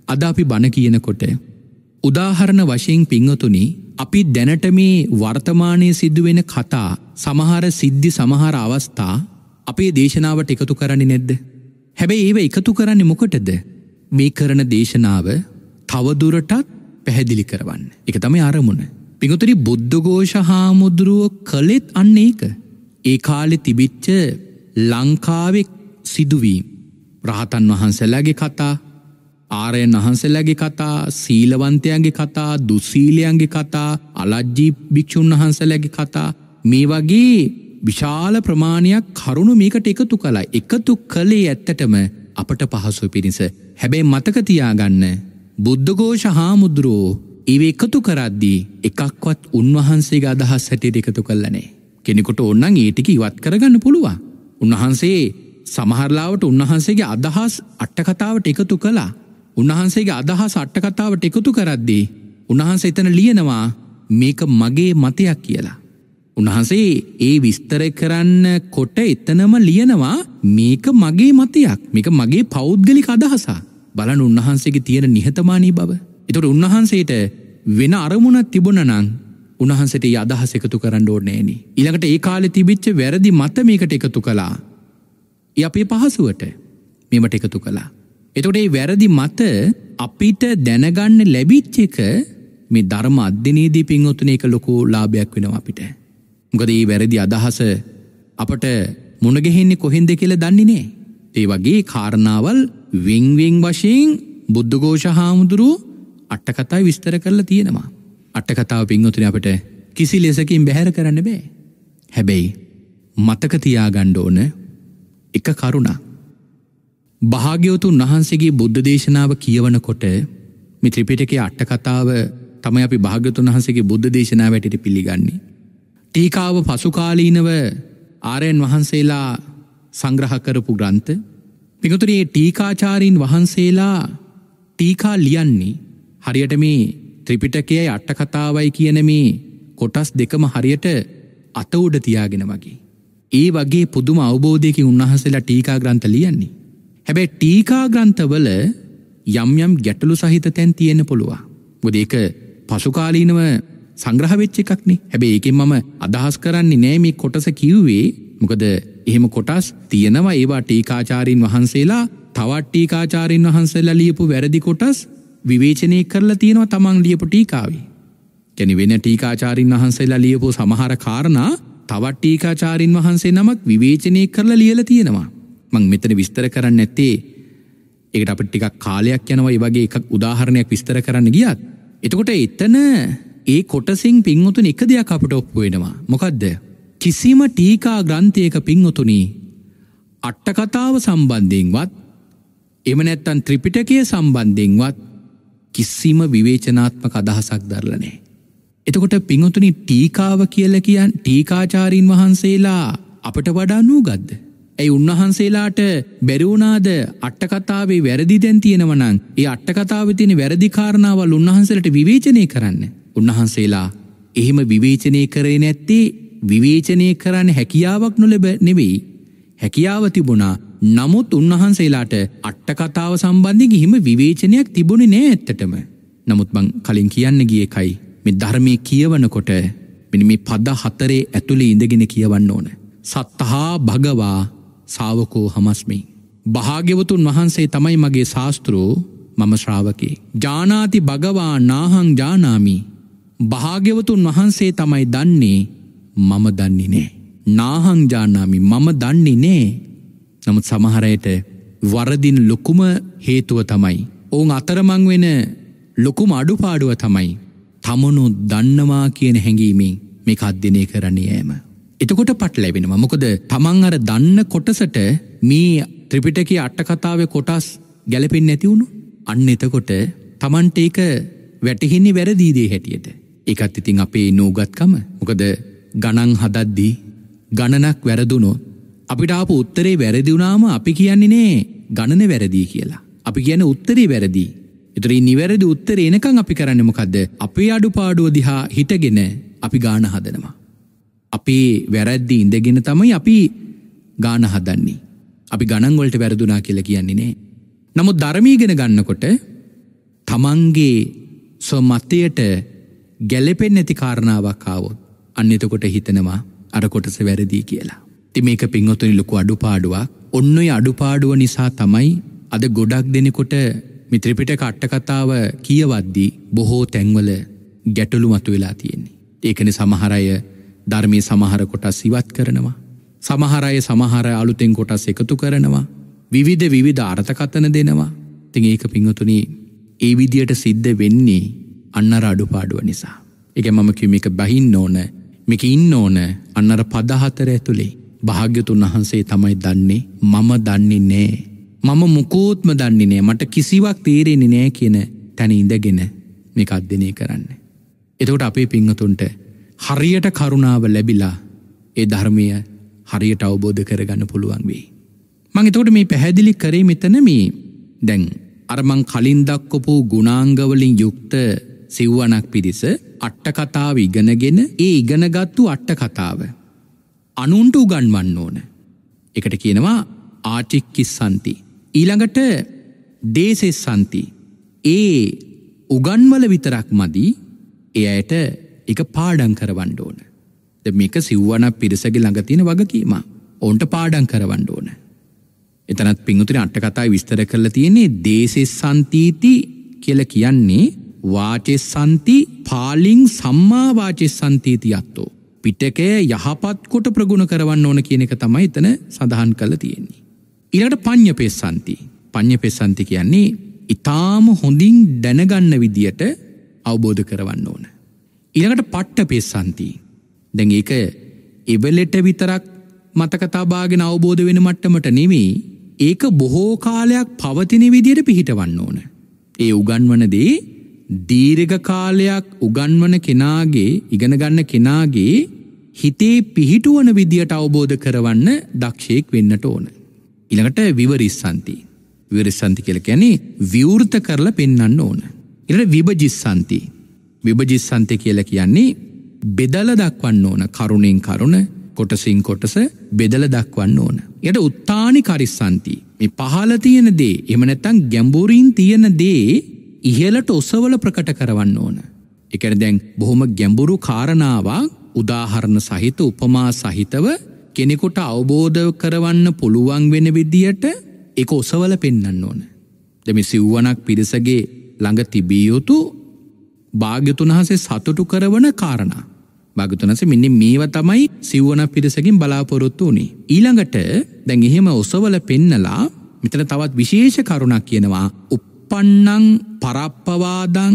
අද අපි බණ කියනකොට උදාහරණ වශයෙන් පිංහතුනි අපි දැනට මේ වර්තමානය සිදුවෙන කතා සමහර සිද්ධි සමහර අවස්ථා අපේ දේශනාවට එකතු කරන්න නැද්ද. හැබැයි ඒව එකතු කරන්න මොකටද මේ කරන දේශනාව තවදුරටත් පැහැදිලි කරවන්න. එක තමයි අරමුණ. පිඟුතරි බුද්ධඝෝෂ හාමුදුරුව කළෙත් අන්න ඒක. ඒ කාලෙ තිබිච්ච ලංකාවෙක් සිදුවීම්. රහතන් වහන්සැලාගේ කතා ආරයන් වහන්සේලාගේ කතා සීලවන්තයන්ගේ කතා දුස්සීලයන්ගේ කතා අලජ්ජී භික්‍ෂූන් වහන්සලගේ කතා මේ වගේ විශාල ප්‍රමාණයක් කරුණු මේකට එකතු කලා එකතු කළේ ඇත්තටම අපට පහසු පිණිස හැබැයි මතකතියාගන්න බුද්ධඝෝෂ හාමුදුරුවෝ ඒව එකතු කරද්දී එකක්වත් උන්වහන්සේගේ අදහස් හැටියට එකතු කල්ලනේ කෙනෙකුට ඔන්නන් ඒටික ඉවත් කරගන්න පුළුවන්. උන්වහන්සේ සමහරලාවට උන්වහන්සේගේ අදහස් අට්ටකතාවට එකතු කලා උන්වහන්සේගේ අදහස් අට්ටකතාවට එකතු කරද්දී උන්වහන්ස එතන ලියනවා මේක මගේ මතයක් කියලා. උන්වහන්සේ ඒ විස්තර කරන්න කොට එතනම ලියනවා මේක මගේ මතයක් මේක මගේ පෞද්ගලික අදහසා බලන උන්වහන්සේගේ තියෙන නිහතමානී බව. එතොට උන්වහන්සේට වෙන අරමුණත් තිබුණනං උන්වහන්සට අදහස එකතු කරන්න ඕනෑනි. ඉළඟට ඒ කාලෙ තිබිච්ච වැරදි මත මේකට එකතු කලා. ය අපේ පහසුවට මෙමට එකතු කලා. එතොට ඒ වැරදි මත අපිට දැනගන්න ලැබිච්ච එක මේ ධර්ම අධ්‍යනීදී පින්වතුන එක ලොකු ලාභයක් වෙනවා අපිට. මොකද ඒ වැරදි අදහස අපට මුණගෙහෙන්නේ කොහෙන්ද කියල දන්නේ නෑ. ඒ වගේ කාරණාවල් වෙංවෙං වශයෙන් බුද්ධඝෝෂ හාමුදුරුව අට්ටකතායි විස්තර කරලා තියෙනවා. අට්ටකතාව පින්වතුන අපට කිසි ලෙසකින් බැහැර කරන්න බෑ. හැබැයි මතකතියා ගණ්ඩ ඕන එක කරුණා භාග්‍යවතුන් වහන්සේගේ බුද්ධ දේශනාව කියවනකොට මිත්‍රිපිටකේ අට්ටකතාව තමයි අපි භාග්‍යතුන් වහන්සේගේ බුද්ධ දේශනාව වැටට පිළිගන්නේ. ටීකාව පසුකාලීනව ආරයන් වහන්සේලා සංග්‍රහ කරපු ග්‍රන්ථ පිකතුරේ ටීකාචාරීන් වහන්සේලා ටීකා ලියන්නේ හරියට මේ ත්‍රිපිටකයයි අට්ටකතාවයි කියන මේ කොටස් දෙකම හරියට අත උඩ තියාගෙන වගේ. ඒ වගේ පුදුම අවබෝධයකින් උන්වහසලා ටීකා ග්‍රන්ථ ලියන්නේ. හැබැ ටීකා ග්‍රන්ථවල යම් යම් ගැටලු සහිත තැන් තියෙන පුළුවා. ගොද ඒක පසුකාලීනව සංග්‍රහවෙච්ච එකක්නේ හැබැ ඒකෙන් මම අදහස් කරන්නේ නෑමේ කොටස කිව්වේ මොකද එහෙම කොටස් තියෙනවා ඒවා ටීකාචාරීන් වහන්සේලා තවත් ටීකාචාරීන් වහන්සේලා ලියපු වැරදි කොටස් විවේචනය කරලා තියෙනවා තමන් ලියපු ටීකාවේ. කැනි වෙන ටීකාචාරීන් වහන්සේලා ලියපු සමහර කාරණා තවත් ටීකාචාරීන් වහන්සේ නමක් විවේචනය කරලා ලියල තියෙනවා. මං මෙතන විස්තර කරන්න ඇත්තේ එකට අප ටිකක් කාලයක් යනවයි වගේ එකක් උදාහරණයක් විස්තර කරන්න ගියත්. එතකොට එතන ඒ කොටසින් පින්වතුන එක දෙයක් අපට ඔප්පු වෙනවා. මොකක්ද. කිසිම ටීකා ග්‍රන්ථයක පින්වතුනී අට්ටකතාව සම්බන්ධයෙන්වත් එම නැත්තන් ත්‍රිපිටකය සම්බන්ධයෙන්වත් කිසිම විවේචනාත්මක අදහසක් දරලනේ. එතකොට පිංහතුනි ටීකාව කියල කියන් ටීකාචාරීන් වහන්සේලා අපට වඩා නූගත්ද. ඇයි උන්වහන්සේලාට බැරවුණාද අට්ටකතාවේ වැරදි දැන් තියෙනවනං ඒ අට්ටකතාව තියෙන වැරදිකාරණාවල් උන්වහන්සේලට විවේචනය කරන්න. උන්වහන්සේලා එහෙම විවේචනය කරේ නැත්තේ විවේචනය කරන්න හැකියාවක් නොලෙබ නෙවෙයි. හැකියාව තිබුණා නමුත් උන්වහන්සේලාට අට්ටකතාව සම්බන්ධි හිම විවේචනයක් තිබුණ නෑ ඇත්තටම. නමුත් බං කලින් කියන්න ගියකයි මෙ ධර්මය කියවනකොට මෙනි මේ පද හතරේ ඇතුළේ ඉඳගෙන කියවන්න ඕන. සත්තහා භගවා සාවකෝ හමස්මි. භාග්‍යවතුන් වහන්සේ තමයි මගේ ශාස්තෘූ මම ශ්‍රාවකේ. ජානාති භගවා නාහං ජානාමි. භාග්‍යවතුන් වහන්සේ තමයි දන්නේ මම දන්නේ නෑ. නාහං ජානාමි මම දන්නේ නෑ. නමුත් සමහරයට වරදින ලොකුම හේතුව තමයි. ඔවුන් අතරමං වෙන ලොකුම අඩුපාඩුව තමයි. තමනු දන්නවා කියන හැඟීමෙන් මේ අධ්‍යනය කරන්නේ යෑම. එතකොට පට ලැබෙනවා මොකද තමන් අර දන්න කොටසට මේ ත්‍රිපිටක අට්ටකතාව කොටස් ගැලපෙන් නැතිවුණු අන්න එතකොට තමන්ට ඒක වැටහෙන්නේ වැරදීදේ හැටියට. එකත් ඉතින් අපේ නූගත්කම මොකද ගණන් හදද්දී ගණනක් වැරදුනොත් අපිට ආපු උත්තරේ වැරදිවුනාම අපි කියන්නේ නේ ගණන වැරදිී කියලා. අපි කියන උත්තරේ වැරදිී. එතරී නිවැරදි උත්තර එනකං අපි කරන්න මොකක්ද අපේ අඩුපාඩුව දිහා හිටගෙන අපි ගාන හදනවා. අපේ වැරැද්දි ඉඳගෙන තමයි අපි ගාන හදන්නේ. අපි ගණන්වලට වැරදුනා කියලා කියන්නේ නෑ. නමුත් ධර්මීගෙන ගන්නකොට තමන්ගේ ස්වමත්තයට ගැලපෙන් නැති කාරණාවක් ආවොත් අන්න එතකොට හිතනවා අර කොටස වැරදිී කියලා. ති මේක පින්වතුනි ලොකු අඩුපාඩුවක් ඔන්නොය අඩුපාඩුව නිසා තමයි අද ගොඩක් දෙනෙකොට මිත්‍රපිට කට්ටකතාව කියවද්දී බොහෝ තැන්වල ගැටලු මතු වෙලා තියෙන්නේ. ඒකන සමහරය ධර්මය සමහර කොටස් ඉවත් කරනවා. සමහරය සමහර අලුතෙන් කොටස් එකතු කරනවා. විවිධ විවිධ අර්ථකතන දෙනවා. තිං ඒක පිංහතුනි ඒ විදියට සිද්ධ වෙන්නේ අන්නර අඩුපාඩුව නිසා. එක මම කිමික බහින්න ඕන මේක ඉන්න ඕන අන්නර පදහතර ඇතුළේ භාග්‍යතුන් වහන්සේ තමයි දන්නේ මම දන්නේ නෑ. මම මුකෝත්ම දන්නේ නෑ මට කිසිවක් තේරෙන්නේ නෑ කියන තැන ඉඳගෙන මේ අධ්‍යනය කරන්න. එතකොට අපේ පිංහතුන්ට හරියට කරුණාව ලැබිලා ඒ ධර්මය හරියට අවබෝධ කරගන්න පුළුවන් වෙයි. මං එතකොට මේ පැහැදිලි කරේ මෙතන මේ දැන් අරමං කලින් දක්කොපු ගුණාංගවලින් යුක්ත සිව්වනක් පිරිස අට්ටකතාව ඉගෙනගෙන ඒ ඉගෙනගත්තු අට්ට කතාව. අනුන්ට උගන්වන්න ඕන. එකට කියනවා ආටික්කිස් සන්ති. ඊළඟට දේසෙස් සන්ති. ඒ උගන්වල විතරක් මදී එය අයට එක පාඩන් කරවන්න ඕන. මේක සිව්වන පිරිසගේ ළඟතින වගකීම ඔවුන්ට පාඩන් කරවන්න ඕන. එතනත් පිංුතුරි අට්ටකතායි විස්තර කරලා තියෙන්නේ දේශෙස් සන්තීති කියල කියන්නේ වාචෙස් සන්ති පාලිං සම්මාවාචෙස් සන්තීති අත්තෝ. පිටකය යහපත් කොට ප්‍රගුණ කරවන්න ඕන කියන එක තමයි එතන සඳහන් කළ තියෙන්නේ. ඉලට පඤ්ඥ පෙස්සන්ති පඤ්ඥ පෙස්සන්ති කියන්නේ ඉතාම හොඳින් දැනගන්න විදියට අවබෝධ කරවන්න ඕන. ඉළඟට පට්ට පෙස්සන්ති දැන් ඒක එවලෙට විතරක් මතකතාබාගෙන අවබෝධ වෙන මට්ටමට නෙවෙයි ඒක බොහෝ කාලයක් පවතින විදියට පිහිටවන්න ඕන. ඒ උගන්වනදේ දීර්ඝ කාලයක් උගන්වන කෙනාගේ ඉගෙනගන්න කෙනාගේ හිතේ පිහිටුවන විදියට අවබෝධ කරවන්න දක්ෂයෙක් වෙන්නට ඕන. ඉළඟට විවරිස්සන්ති. විවරිස්සන්ති කියල කැනෙ විවෘත කරලා පෙන්න්න ඕන. ඉට විභජිස්සන්ති. විභජිස්සන්තය කියල කියන්නේ බෙදල දක්වන්න ඕන කරුණෙන් කරුණ කොටසින් කොටස බෙදල දක්වන්න ඕන. යට උත්තානි කරිස්සන්ති. මේ පහල තියෙන දේ එමනැතන් ගැම්බෝරීන් තියෙන දේ ඉහලට ඔසවල ප්‍රකට කරවන්න ඕන. එකන දැන් බොහොම ගැඹුරු කාරණාවක් උදාහරණ සහිත උපමා සහිතව කෙනෙකුට අවබෝධ කරවන්න පුළුවන් වෙන විදියට එක ඔසවල පෙන්න්න ඕන. දෙමි සිව්වනක් පිරිසගේ ළඟ තිබියයුතු භාග්‍යතුන් වහසේ සතුටු කරවන කාරණා. භාගතුනස මෙන්න මේව තමයි සිව්වන පිරිසකින් බලාපොරොත්තු වනේ. ඊළඟට දැන් එහෙම ඔසවල පෙන්නලා මෙතන තවත් විශේෂ කරුණක් කියනවා උප්පන්නං පරප්පවාදං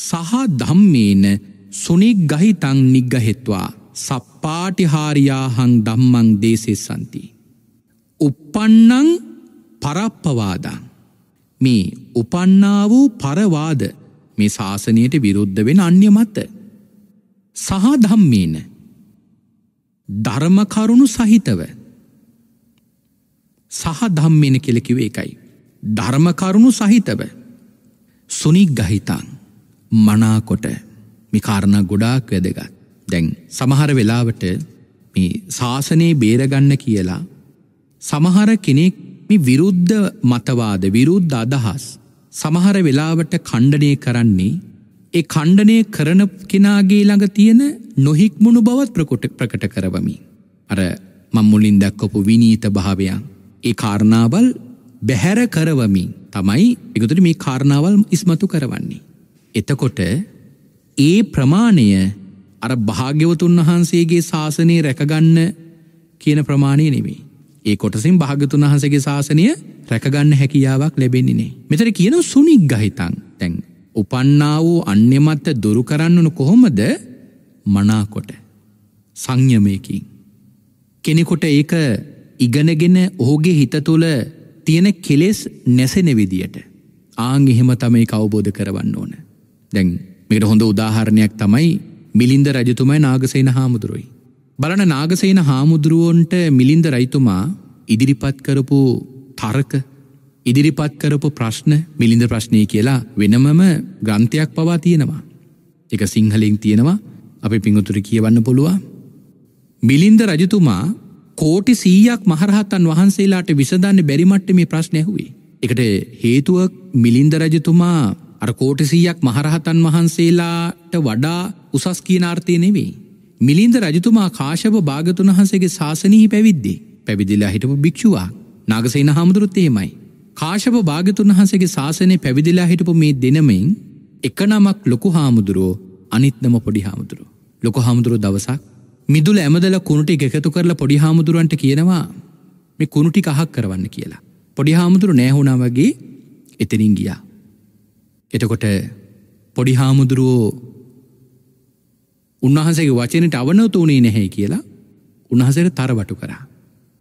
සහ දම්මේන සුනික් ගහිතං නිග්ගහෙත්වා සප්පාටිහාරයාහං දම්මං දේශෙස්සන්ති. උප්පන්නං පරප්පවාදං මේ උපන්නා වූ පරවාද මේ ශාසනයට විරුද්ධ වෙන අන්‍ය මත. සහ ධම්මේන ධර්මකරුණු සහිතව සහ ධම්මෙන කෙලෙකිව එකයි. ධර්මකරුණු සහිතව සුනික් ගහිතං මනාකොට මිකාරණ ගොඩාක් වැදගත්. දැන් සමහර වෙලාවට මේ ශාසනයේ බේරගන්න කියලා සමහර කෙනෙක් විරුද්ධ මතවාද විරුද්ධ අදහස් සමහර වෙලාවට කණ්ඩනය කරන්නේ ඒ කණ්ඩනය කරන කෙනාගේ ළඟ තියෙන නොහික්මුණු බවත් ප්‍රකොට ප්‍රකට කරවමි. අර මම්මුලින් දැක්කොපු විනීත භාවයන් ඒ කාරණාවල් බැහැර කරවමින් තමයි එකතුට මේ කාරණාවල් ඉස්මතු කරවන්නේ. එතකොට ඒ ප්‍රමාණය අර භාග්‍යවතුන් වහන්සේගේ ශාසනය රැකගන්න කියන ප්‍රමාණය නෙවෙයි. ඒ කොටසින් භාගතුන් වහසගේ ශාසනය රැකගන්න හැකියාවක් ලැබෙන්නේනේ. මෙතර කියන සුනික් ගහිතන් තැන්. උපන්නා වූ අන්‍යමත්ත දුරු කරන්නනු කොහොමද මනාකොට සංයමයකින්. කෙනෙකොට ඒක ඉගෙනගෙන ඔහුගේ හිත තුළ තියෙන කෙලෙස් නැසෙන විදියට. ආං එහෙම තමයි අවබෝධ කරවන්න ඕන. දැන් මේට හොඳ උදාහරණයක් තමයි මිලින්ද රජතුමයි නාගසේන හාමුදුරුවයි. බලන නාගසේන හාමුදුරුවන්ට මිලින්ද රයිතුමා ඉදිරිපත් කරපු තරක ඉදිරිපත් කරපු ප්‍රශ්න මිලින්ද ප්‍රශ්නය කියලා වෙනමම ග්‍රන්ථයක් පවා තියෙනවා. එක සිංහලින් තියෙනවා අපි පිංගුතුර කියවන්න පුළුවන්. මිලින්ද රජතුමා කෝටි සීයක් මහරහතන් වහන්සේලාට විසදන්න බැරිමට්ට මේ ප්‍රශ්නය හුවේ. එකට හේතුව මිලින්ද රජතුමා අර කෝටසීයක් මහරහතන් වහන්සේලාට වඩා උසස් කියනාර්ථය නෙවෙයි. මිලින්ද රජතුමා කාශප භාගතුන් වහන්සේගේ ශාසනී පැවිද්දේ පැවිදිලා හිටපු භික්ෂුවා නාගසේන හාමුදුරුත් එහෙමයි. කාශප භාගතුන් වහන්සේගේ ශාසනය පැවිදිලා හිටපු මේ දෙනමෙන් එක නමක් ලොකු හාමුදුරුවෝ අනිත්නම පොඩි හාමුදුරුව. ලොක හාමුදුරුව දවසක් මිදුල ඇමදල කුණුටි එකතු කරලා පොඩි හාමුදුරුවන්ට කියනවා මේ කුණුටි කහක් කරවන්න කියලා. පොඩි හාමුදුරු නෑහුණා වගේ එතනින් ගියා. එතකොට පොඩි හාමුදුරුවෝ උන්වහන්සේගේ වචනට අවනවතු වනේ නැහැ කියලා උන්හසට තරවටු කරා.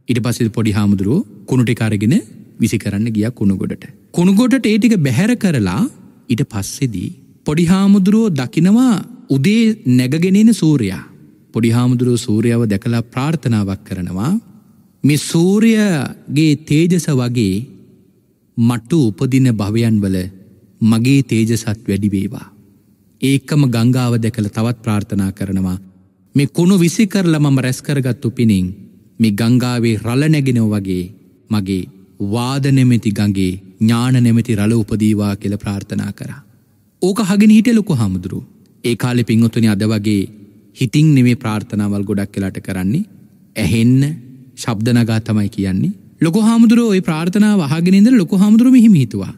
ඉට පසිල් පොඩි හාමුදුරුවෝ කුණුටිකාරගෙන විසි කරන්න ගිය කුණුගොඩට. කුණුගොඩට ඒටික බැහැර කරලා ඉට පස්සෙදී. පොඩි හාමුදුරුවෝ දකිනවා උදේ නැගගෙනෙන සූරයා. පොඩි හාමුදුරුව සූරයාව දැකලා ප්‍රාර්ථනාවක් කරනවා මෙ සූරයගේ තේජස වගේ මට්ටු උපදින භවයන්වල මගේ තේජසත් වැඩිවේවා. ඒකම ගංගාව දැකළ තවත් ප්‍රාර්ථනා කරනවා මේ කුණු විසි කරලා මම රැස්කරගත්තු පිණින් මේ ගංගාවේ රල නැගෙනව වගේ මගේ වාදනෙමැති ගගේ ඥාන නැමැති රල උපදීවා කියල ප්‍රාර්ථනා කර. ඕක හගෙන හිට ලොකු හමුදුරු ඒ කාලෙ පිංහොතුනි අද වගේ හිතින් නෙමේ ප්‍රාර්ථනාවල් ගොඩක් කියලාට කරන්නේ. ඇහෙන්න ශබ්දනගා තමයි කියන්නේ. ලොක හාමුදුරුව ඔය ප්‍රාර්ථනා වහගෙනද ලොක හාමුදුරුවම හිමිහිතුවා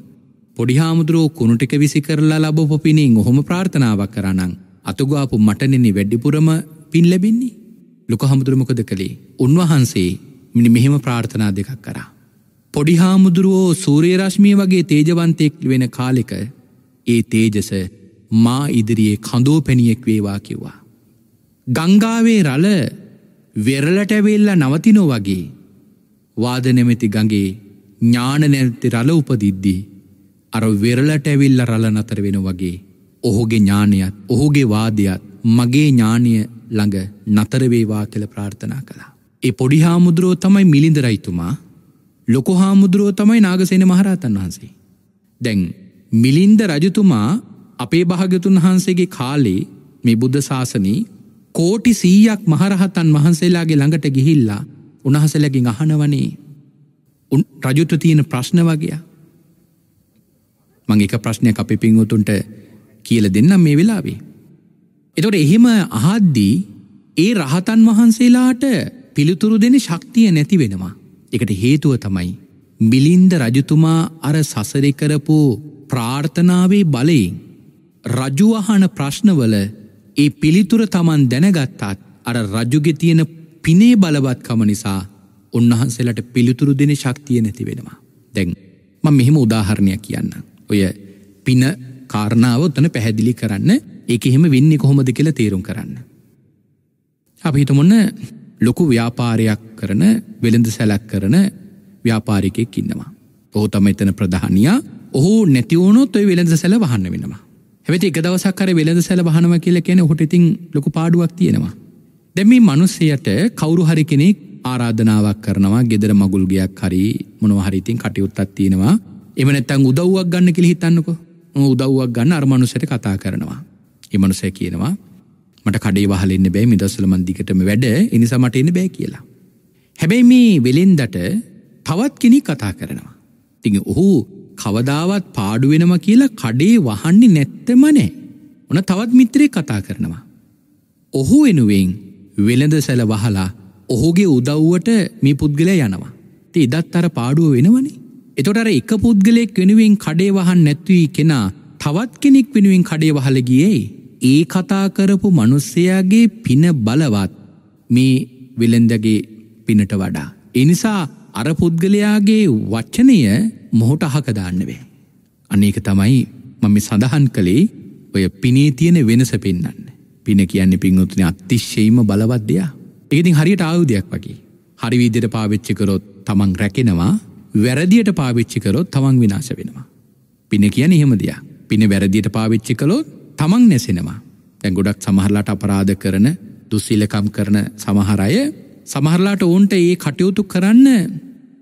පොඩි හාමුදුරුවෝ කුණුටික විසි කරලා ලබ පොපිනින් ඔහොම ප්‍රාර්ථනාවක් කරනං අතුගාපු මටනෙනෙ වැඩිපුරම පින් ලැබෙන්නේ? ලොක හමුදුරමකොද කළේ උන්වහන්සේ මිනි මෙහෙම ප්‍රාර්ථනා දෙකක් කරා. පොඩි හාමුදුරුවෝ සූරේරශ්මිය වගේ තේජවන්තෙක් වෙන කාලෙක ඒ තේජස මා ඉදිරියේ කඳෝ පැණියෙක් වේවා කිව්වා. ගංගාවේ රල වෙරලටැවෙල්ල නවතිනෝ වගේ වාදනෙමැති ගගේ ඥාන නැති රල උපදිද්දී අර වෙරලට ඇවිල්ල රල නතර වෙන වගේ ඔහුගේ ඥානයත් ඔහුගේ වාදයත් මගේ ඥානය ළඟ නතරවේවා කළ ප්‍රාර්ථනා කළා. ඒ පොඩි හාමුදුරුවෝ තමයි මිලිඳ රයිතුමා ලොකො හාමුදුරුවෝ තමයි නාගසේන මහරහතන් වහන්සේ. දැන් මිලින්ද රජතුමා අපේ භාගතුන් වහන්සේගේ කාලේ මේ බුද්ධ ශාසනී කෝටි සීයක් මහරහතන් වහන්සේලාගේ ළඟට ගිහිල්ලා උනහසලකින් අහනවනේ රජුට තියෙන ප්‍රශ්න වගේ මං එක ප්‍රශ්නයක් අපි පින්වතුන්ට කියල දෙන්නම් මේ වෙලාවේ. එතොට එහෙම අහද්දී ඒ රහතන් වහන්සේලාට පිළිතුරු දෙන ශක්තිය නැති වෙනවා. එකට හේතුව තමයි. මිලින්ද රජතුමා අර සසරි කරපු ප්‍රාර්ථනාවේ බලයෙන් රජුවහන ප්‍රශ්නවල ඒ පිළිතුර තමන් දැනගත්තාත් අර රජුගෙ තියෙන පිනේ බලවත්කම නිසා උන්වහන්සේලට පිළිතුරු දෙන ශක්තිය නැති වෙනවා. දැන් ම මෙහෙම උදාහරණයක් කියන්න. ඔය පින කාරණාව තන පැහැදිලි කරන්න ඒක එහෙම වෙන්නේ කොහොමද කියලා තේරුම් කරන්න. අපි හිතමුන්න ලොකු ව්‍යාපාරයක් කරන වෙළඳ සැලක් කරන ව්‍යාපාරිකයෙක් ඉන්නවා. ඔහු තම එතන ප්‍රධානයා ඔහු නැතිවුණොත් ඔය වෙළඳ සැල වහන්න වෙනවා. හැවති එක දවසක් කර වෙළඳ සැල වහනව කියල කියන හොට ඉතින් ලොකු පාඩුවක් තියෙනවා. දැමි මනුස්සයට කවුරු හරි කෙනෙක් ආරාධනාවක් කරනවා ගෙදර මගුල්ගයක් හරි මොනවහරිතින් කටයුත්තත් තියෙනවා එම නැත්තං උදව්වක් ගන්න කෙළි හිතන්නකො උදව්වක් ගන්න අර්මනුසයට කතා කරනවා. එමනුසය කියනවා මට කඩේ වහලෙන්න බෑ මිදස්සලමන් දිකටම වැඩ එනිසා මට එන්න බෑ කියලා. හැබැයි මේ වෙලෙන්දට තවත් කෙනෙ කතා කරනවා. තිඟ ඔහු කවදාවත් පාඩුවෙනම කියලා කඩේ වහන්නේ නැත්තම නෑ. ඕන තවත් මිත්‍රේ කතා කරනවා. ඔහු වෙනුවෙන් වෙළඳ සැල වහලා ඔහුගේ උදව්වට මේ පුද්ගලය යනවා. ති ඉදත් අර පාඩුව වෙනවනේ. එතොටර එක පුද්ගලෙක් වෙනුවෙන් කඩේ වහන් නැත්වී කෙනා තවත් කෙනෙක් වෙනුවෙන් කඩේ වහලගියයි ඒ කතා කරපු මනුස්සයාගේ පින බලවත් මේ වෙළෙන්දගේ පිනට වඩා. එනිසා අර පුද්ගලයාගේ වච්චනය මොහොට අහකදාන්න වේ. අනේක තමයි මම සඳහන් කළේ ඔය පිනේ තියෙන වෙනස පෙන්න්න. පින කියන්නේ පින්වතුන අතිශ්‍යීම බලවත් දෙයක්. ඒතින් හරියට ආයුධයක් වගේ. හරි විදියට පාවිච්චිකරොත් තමන් රැකෙනවා වැරදියට පාවිච්චිකරොත් තමන් විනාශ වෙනවා. පින කියන එහෙම දෙයක්. පින වැරදියට පාවිච්චි කළොත් තමන් නැසෙනවා. දැන් ගොඩක් සමහරලාට අපරාධ කරන දුස්සිලකම් කරන සමහර අය සමහරලාට ඔවුන්ට ඒ කටයුතු කරන්න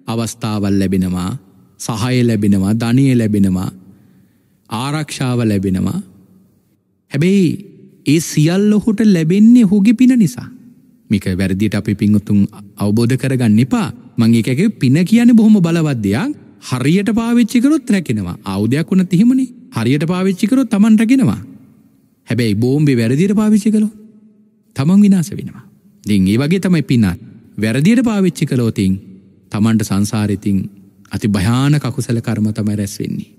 අවස්ථාවල් ලැබෙනවා සහය ලැබෙනවා ධනය ලැබෙනවා ආරක්ෂාව ලැබෙනවා. හැබැයි ඒ සියල් ඔහුට ලැබෙන්නේ ඔහුගේ පින නිසා. මික වැරදිට අපි පිංහතුන් අවබෝධ කරගන්න එපා. මංගේ එකක පින කියන බොහොම බලවත් දෙයක්. හරියට පාවිච්චිකරොත් රැකෙනවා. අවුදයක් වුණ තිහිමනි හරියට පාවිච්චිකරොත් තමන් රැගෙනවා. හැබැයි බෝම්බි වැරදිට පාවිච්චි කළෝ තමන් විනාස වෙනවා දිං ඒ වගේ තමයි පිනත් වැරදියට පාවිච්චි කලෝතින් තමන්ට සංසාරිතින් අති භයාන කකුසල කර්ම තමයි රැස්වෙන්නේ.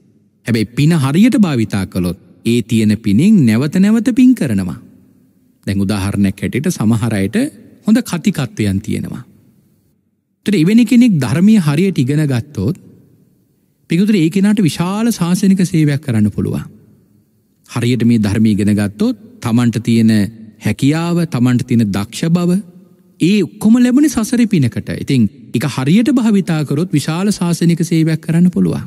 හැබැයි පින හරියට භාවිතා කළොත් ඒ තියෙන පිනින් නැවත නැවත පින් කරනවා. දැන් උදාහරණයක් හැටියට සමහරයට හොඳ කතිකත්වයන් තියෙනවා. තර එවැනි කෙනෙක් ධර්මය හරියට ඉගෙන ගත්තෝත් පිකුතුර ඒ කෙනාට විශාල ශාසනික සේවයක් කරන්න පුළුවන්. හරියට මේ ධර්මී ඉගෙන ගත්තොත් තමන්ට තියෙන හැකියාව තමන්ට තියෙන දක්ෂ බව ඒ ඔක්කොම ලැබුණ සසර පිනකට ඉතිං එක හරියට භාවිතාකරොත් විශාල ශාසනික සේවයක් කරන්න පුළුවන්.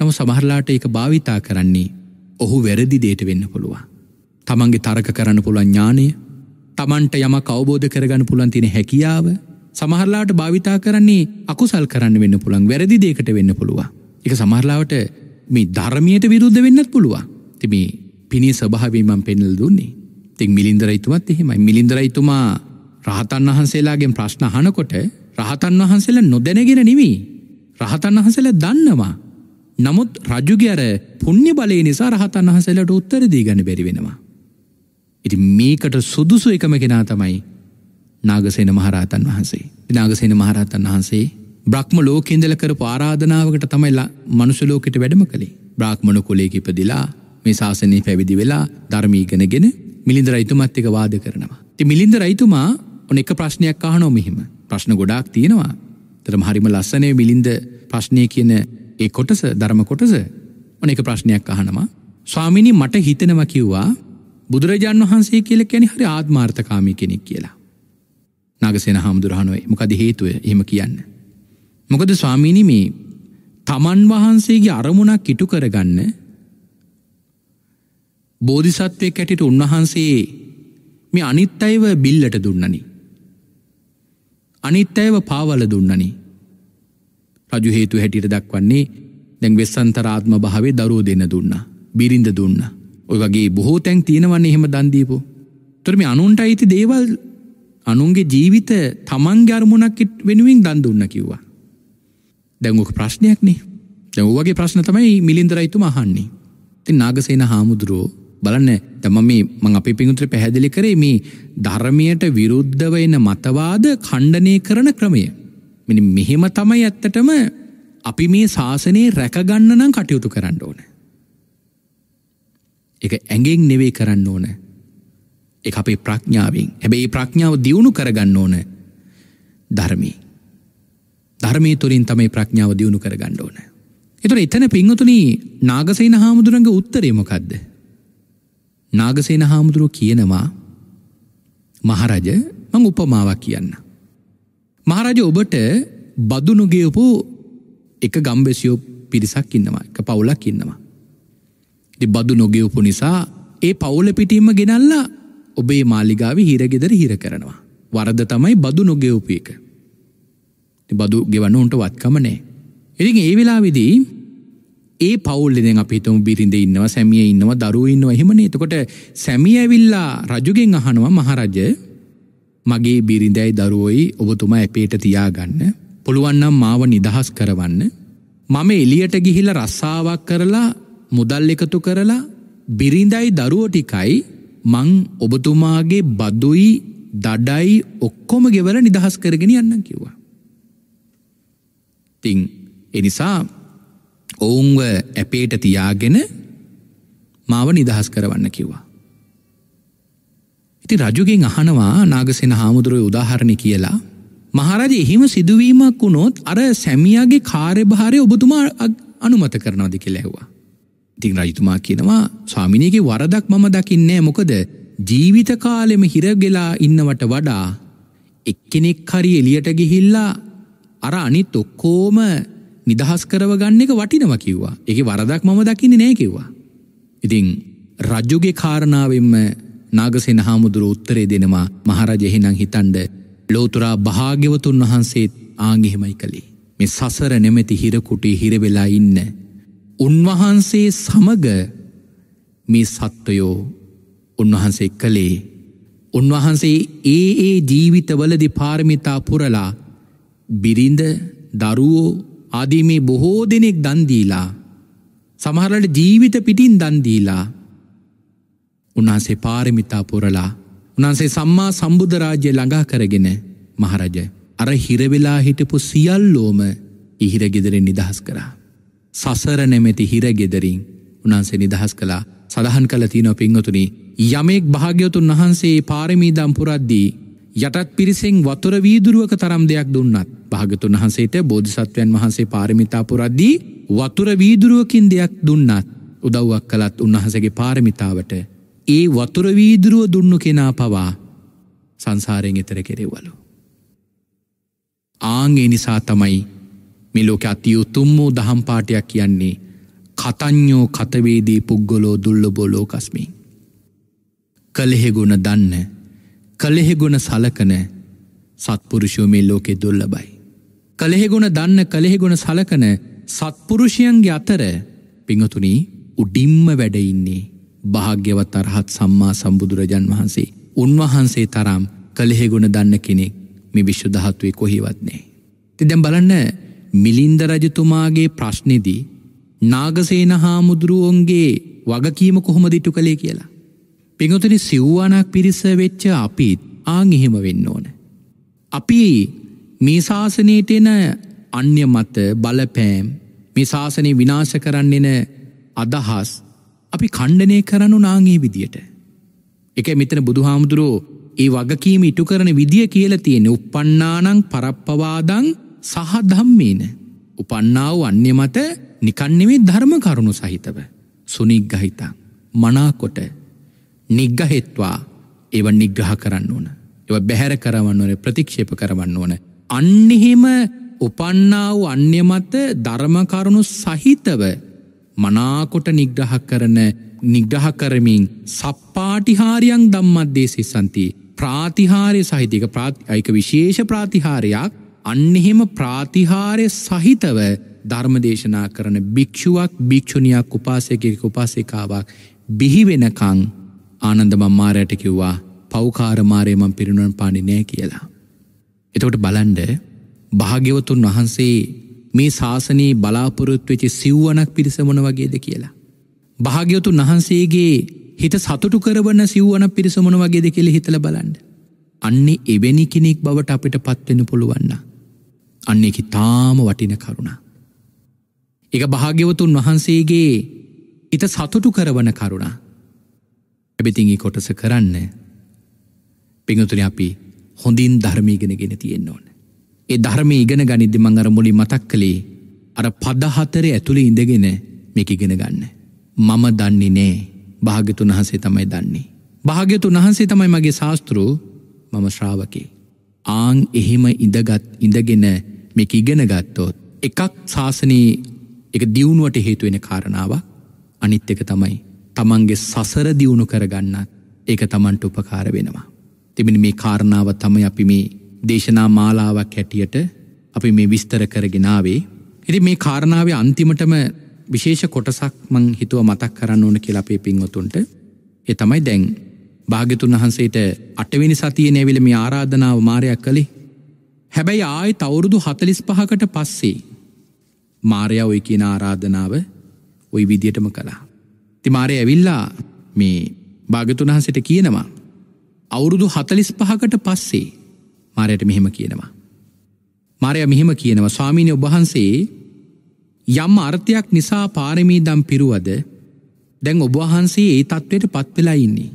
නම සමහරලාට ඒක භාවිතා කරන්නේ ඔහු වැරදි දේට වෙන්න පුළුවන්. තමන්ගේ තරක කරන්න පුළුවන් ඥානය තමන්ට යම කවබෝධ කරගන්න පුළන් තියෙන හැකියාව සමහරලාට භාවිතා කරන්නේ අකුසල් කරන්න වෙන්න පුළන් වැරදි දේකට වෙන්න පුළුවන්. එක සමහරලාවට මේ ධර්මයට විරුද්ධ වෙන්නත් පුළුවන්. තිබේ පිණි ස්වභාවීමම් පෙන්නල් දුන්නේ. තින් මිලින්දරයිතුමත් එහෙමයි මිලින්දරයිතුමා රහතන් වහන්සේලාගෙන් ප්‍රශ්න අහනකොට රහතන් වහන්සේල නොදැනගෙන නිවී. රහතන් වහසල දන්නවා. නමුත් රජුගර පුුණ්‍ය බලය නිසා රහතන් වහසලට උත්තර දී ගන බැරි වෙනවා. ඉති මේකට සුදුසු එකම කෙනා තමයි නාගසේන මහරහතන් වහන්සේ. නාගසේන මහරහතන් වහන්සේ බ්‍රහ්ම ලෝකෙන්දල කර පාරාධනාවකට තමයිලා මනුසලෝකට වැඩම කළේ බ්‍රාහ්මණ කොලේ ඉපදිලා මේ ශාසනය පැවිදි වෙලා ධර්මීගෙනගෙන මිලින්ද රයිතුමත් එක වාද කරනවා. ති මිලින්ද රයිතුමා ඔන එක ප්‍රශ්නයක් අහනෝ මෙහිම ප්‍රශ්න ගොඩාක් තියෙනවා තරම හරිම ලස්සනය මිලින්ද ප්‍රශ්නය කියන ඒ කොටස ධර්ම කොටස ඕන එක ප්‍රශ්නයක් අහනවා ස්වාමිනි මට හිතනව කිව්වා බුදුරජාණන් වහන්සේ කියල කැනෙ හරි ආත්මාර්ථකාමි කෙනෙක් කියලා. නගසෙන හාමුදුරහනුවේ මොකද හේතුව එහෙම කියන්න. මොකද ස්වාමීනි මේ තමන් වහන්සේගේ අරමුණක් ඉටු කරගන්න බෝධිසත්වය කැටිට උන්වහන්සේ මේ අනිත් අයිව බිල්ලට දුන්නනි. අනිත් අයව පාවල දුන්නනි. රජු හේතු හැටියට දක්වන්නේ දැන් වෙස්සන්තරාත්ම භාවේ දරුව දෙන්න දුන්න. බිරිඳ දුන්න. ඔය වගේ බොහෝ තැන් තියෙනවන්නේ එහෙම දන්දීපු. තුරම අනුන්ට අයිති දේවල් අනුන්ගේ ජීවිත තමන්ගේ අරමුණක් වෙනුවෙන් දන් දුන්න කිව්වා. දැංගක ප්‍රශ්නයක්නේ දැව්වගේ ප්‍රශ්න තමයි මිලින්දරයිතු මහන්නේ. ති නාගසේන හාමුදුරුවෝ බලන්න තම මේ මං අපි පිඟුත්‍ර පැහැදිලි කරේ මේ ධර්මයට විරුද්ධව එන මතවාද කණ්ඩනය කරන ක්‍රමය. මෙ මෙහෙම තමයි ඇත්තටම අපි මේ ශාසනයේ රැකගන්න නම් කටයුතු කරන්න ඕන. එක ඇගෙන් නෙවේ කරන්න ඕන. එක අපේ ප්‍රඥාවෙන් හැබැයි ප්‍රඥාව දියුණු කරගන්න ඕන ධර්මී. ධර්මී තුරින් තමයි ප්‍රඥාව දියුණු කරගන්න ඕන. එතුර එතන පිංහතුනී නාගසයින හාමුදුරන්ගේ උත්තරේමකක්ද. නාගසේන හාමුදුරුව කියනවා මහරජ මං උපමාවක් කියන්න. මහරජ ඔබට බදුනුගයපු එක ගම්බෙසියෝ පිරිසක් ඉන්නවා එක පවුලක් ඉන්නවා. ති බදු නොගෙවපු නිසා ඒ පවුල පිටීම ගෙනල්ලා ඔබේ මාලිගාව හිරගෙදර හිර කරනවා. වරද තමයි බදු නොගෙවපු එක. බදු ගෙවන්න උන්ට වත්කම නෑ. එරින් ඒ වෙලා විදී ඒ පවුල්ලෙෙන් අපිතුම බිරිඳ ඉන්නවා සැමිය ඉන්නවා දරුව ඉන්නවා. එහෙමන. එතකොට සැමිය ඇවිල්ලා රජුගෙන් අහනවා මහරජ මගේ බිරිඳයි දරුවයි ඔබතුම ඇපේට තියාගන්න. පුළුවන්නම් මාව නිදහස් කරවන්න. මම එලියට ගිහිල රස්සාාවක් කරලා මුදල් එකතු කරලා බිරිඳයි දරුවටිකයි මං ඔබතුමාගේ බදුයි දඩයි ඔක්කොම ගෙවල නිදහස් කරගෙන යන්න කිව්වා. තිං එනිසා ඔවුන්ව ඇපේට තියාගෙන මාව නිදහස් කරවන්න කිව්වා. ඉති රජුගෙන් අහනවා නාගසෙන හාමුදුරුව උදාහරණි කියලා මහරජ එහෙම සිදුවීමක් වුණොත් අර සැමියගේ කාර්යභාරය ඔබතුමා අනුමත කරනවාද කෙලැහවා. ඉතින් රජතුමා කියනවා ස්වාමිනයගේ වරදක් මම දකින්නේ මොකද ජීවිත කාලෙම හිරගෙලා ඉන්නවට වඩා එක්කෙනෙක් හරි එලියට ගිහිල්ලා අර අනිත් ඔක්කෝම නිදහස් කරව ගන්න එක වටිනව කිව්වා එක වරදක් මම දකින්නේ නෑ කිව්වා. ඉතිං රජ්ජුගේ කාරණාවෙන්ම නාගසෙන හාමුදුරු උත්තරේ දෙනවා මහරජෙහිනං හිතන්ඩ ලෝතුරා භාග්‍යවතුන් වහන්සේත් ආංගෙහෙමයි කළේ. මේ සසර නෙමැති හිරකුටේ හිරවෙලා ඉන්න. උන්වහන්සේ සමග මේ සත්වයෝ උන්වහන්සේ කළේ උන්වහන්සේ ඒ ඒ ජීවිතවලදි පාරමිතා පුරලා බිරිඳ දරුවෝ ආදී මේ බොහෝ දෙනෙක් දන්දීලා සමහරලට ජීවිත පිටින් දන්දීලා උන්වහන්සේ පාරමිතා පුරලා උන්හන්සේ සම්මා සම්බුධරාජ්‍ය ළඟා කරගෙන මහරජ අර හිරවෙලා හිටපු සියල්ලෝම ඉහිරගෙදරින් නිදහස් කරා. සසර නැමැති හිරගෙදරින් උන්හන්සේ නිදහස් කලා සඳහන් කළ තියනො පින්වතුනි යමෙක් භාග්‍යවතුන් වහන්සේ පාරමීදම් පුරද්දී යටත් පිරිසෙන් වතුර වීදුරුවක තරම් දෙයක් දුන්නත් භාගතුන් වහන්සේට බෝධිසත්වයන් වහන්සේ පාරමිතා පුරද්දී වතුර වීදුරුවකින් දෙයක් දුන්නත් උදව්වක් කළත් උන්වහසගේ පාරමිතාවට ඒ වතුර වීදුරුව දුන්නු කෙනා පවා සංසාරයෙන් එතර කෙරෙවලු. ආංගේ නිසා තමයි මෙලෝක අති උතුම් වූ දහම් පාටයක් කියන්නේ කතඥෝ කතවේදී පුද්ගොලෝ දුල්ලබෝ ලෝකස්මි. කළෙහෙගුණ දන්න කළෙහෙගුණ සලකන සත්පුරුෂෝ මේ ලෝකෙ දුල්ලබයි. කළෙහෙගුණ දන්න කළෙහෙගුණ සලකන සත්පුරුෂයන්ගේ අතර පිංහතුනී උඩිම්ම වැඩඉන්නේ භාග්‍යවත් අරහත් සම්මා සම්බුදුරජන් වහන්සේ උන්වහන්සේ තරම් කළෙහෙගුණ දන්න කෙනෙක් මේ විශ්ව දහත්වේ කොහිවත්නේ. තිදැම් බලන්න මිලින්ද රජතුමාගේ ප්‍රශ්නෙදී නාගසේන හාමුදුරුවන්ගේ වගකීම කොහොම දිටු කළේ කියලා. පිඟතුනි සිව්වානක් පිරිස වෙච්ච අපිත් ආං එහෙම වෙන්න ඕන. අපි මේ ශාසනයට එන අන්‍ය මත බලපෑම් මේ ශාසනය විනාශ කරන්නෙන අදහස් අපි කණ්ඩනය කරනු නාගේ විදියට. එක මෙතන බුදු හාමුදුරුවෝ ඒ වගකීම ඉටු කරන විදිිය කියල තියෙන උපන්නානං පරප්පවාදං සහදම්මේන. උපන්නාව අන්‍ය මත නිකන්නෙමේ ධර්ම කරුණු සහිතව. සුනිග්ගහිතා මනාකොට නිග්ගහෙත්වා ඒව නිග්‍රහ කරන්න ඕන. එව බැහැර කරවන්න ඕන ප්‍රතික්ෂේප කරවන්න ඕන. අන්නෙහෙම උපන්නාව අන්‍ය මත ධර්මකරුණු සහිතව මනාකොට නිග්‍රහ කරන නිග්‍රහ කරමින් සප්පාටිහාරියන් දම්මත්දේ සිස්සන්ති ප්‍රාතිහාරය සහිතික අයික විශේෂ ප්‍රාතිහාරයක් අන්නෙහෙම ප්‍රාතිහාරය සහිතව ධර්මදේශනා කරන භික්ෂුවක් භික්ෂුණයක් උපාසයකෙක උපාසකාවක් බිහිවෙනකං ආනන්ද මම්මාරයට කිව්වා පෞකාරමාරය මං පිරිනුවන් පාණි නෑ කියලා. එතකොට බලන්ඩ භාග්‍යවතුන් වහන්සේ මේ ශාසනයේ බලාපොරොත්වෙචි සිව්වනක් පිරිසමන වගේද කියලා. භාග්‍යවතුන් වහන්සේගේ හිත සතුටු කරවන්න සිව්වන පිරිසමන වගේද කියල හිතල බලන්ඩ. අන්නේ එවැනි කෙනෙක් බවට අපිට පත්වෙන පුළුවන්න. අන්න එක තාම වටින කරුණා. එක භාග්‍යවතුන් වහන්සේගේ හිත සතුටු කරවන කරුණා. ඇබිතිංගි කොටස කරන්න පිංහතුන අපි හොඳින් ධර්මීගෙන ගෙන තියෙන්න්න ඕන. ඒ ධර්ම ඉගෙන ගනිද්දි මං අර මුලි මතක් කළේ අර පදහතර ඇතුළ ඉඳගෙන මේක ඉගෙන ගන්න. මම දන්නේ නෑ භාගතුන් වහසේ තමයි දන්නේ. භාග්‍යතුන් වහන්සේ තමයි මගේ ශාස්තෘ මම ශ්‍රාවකේ. ආං එහෙම ඉඳගත් ඉඳගෙන මේක ඉගෙන ගත්තොත් එකක් ශාසනී එක දියුණුවට හේතුවෙන කාරණාවක් අනිත් එක තමයි තමන්ගේ සසර දියුණු කරගන්නත් ඒක තමන්ට උපකාර වෙනවා. තිබෙන මේ කාරණාව තම අපි මේ දේශනා මාලාවක් හැටියට අපි මේ විස්තර කරගෙනාවේ. ඉති මේ කාරණාව අන්තිමටම විශේෂ කොටසක් මං හිතුව මතක් කරන්න ඕන කියලා අපේ පින්වතුන්ට එ තමයි දැන් භාගතුන් වහන්සේට අටවෙනි සතිය නැවිල මේ ආරාධනාව මාරයක් කළේ. හැබැයි ආය තවුරුදු හතලිස් පහකට පස්සේ මාරය ඔය කියන ආරාධනාව ඔයි විදියටම කළා. තිමාරය ඇවිල්ලා මේ භාගතුන් වහන්සට කියනවා. අවුරුදු හතලිස් පහකට පස්සේ මාරයට මෙහෙම කියනවා. මාරය මෙහෙම කියනවා ස්වාමීනය ඔබහන්සේ යම් අර්ථයක් නිසා පාරමී දම් පිරුවද දැන් ඔබවහන්සේ ඒ තත්ත්වයට පත්වෙලා ඉන්නේ.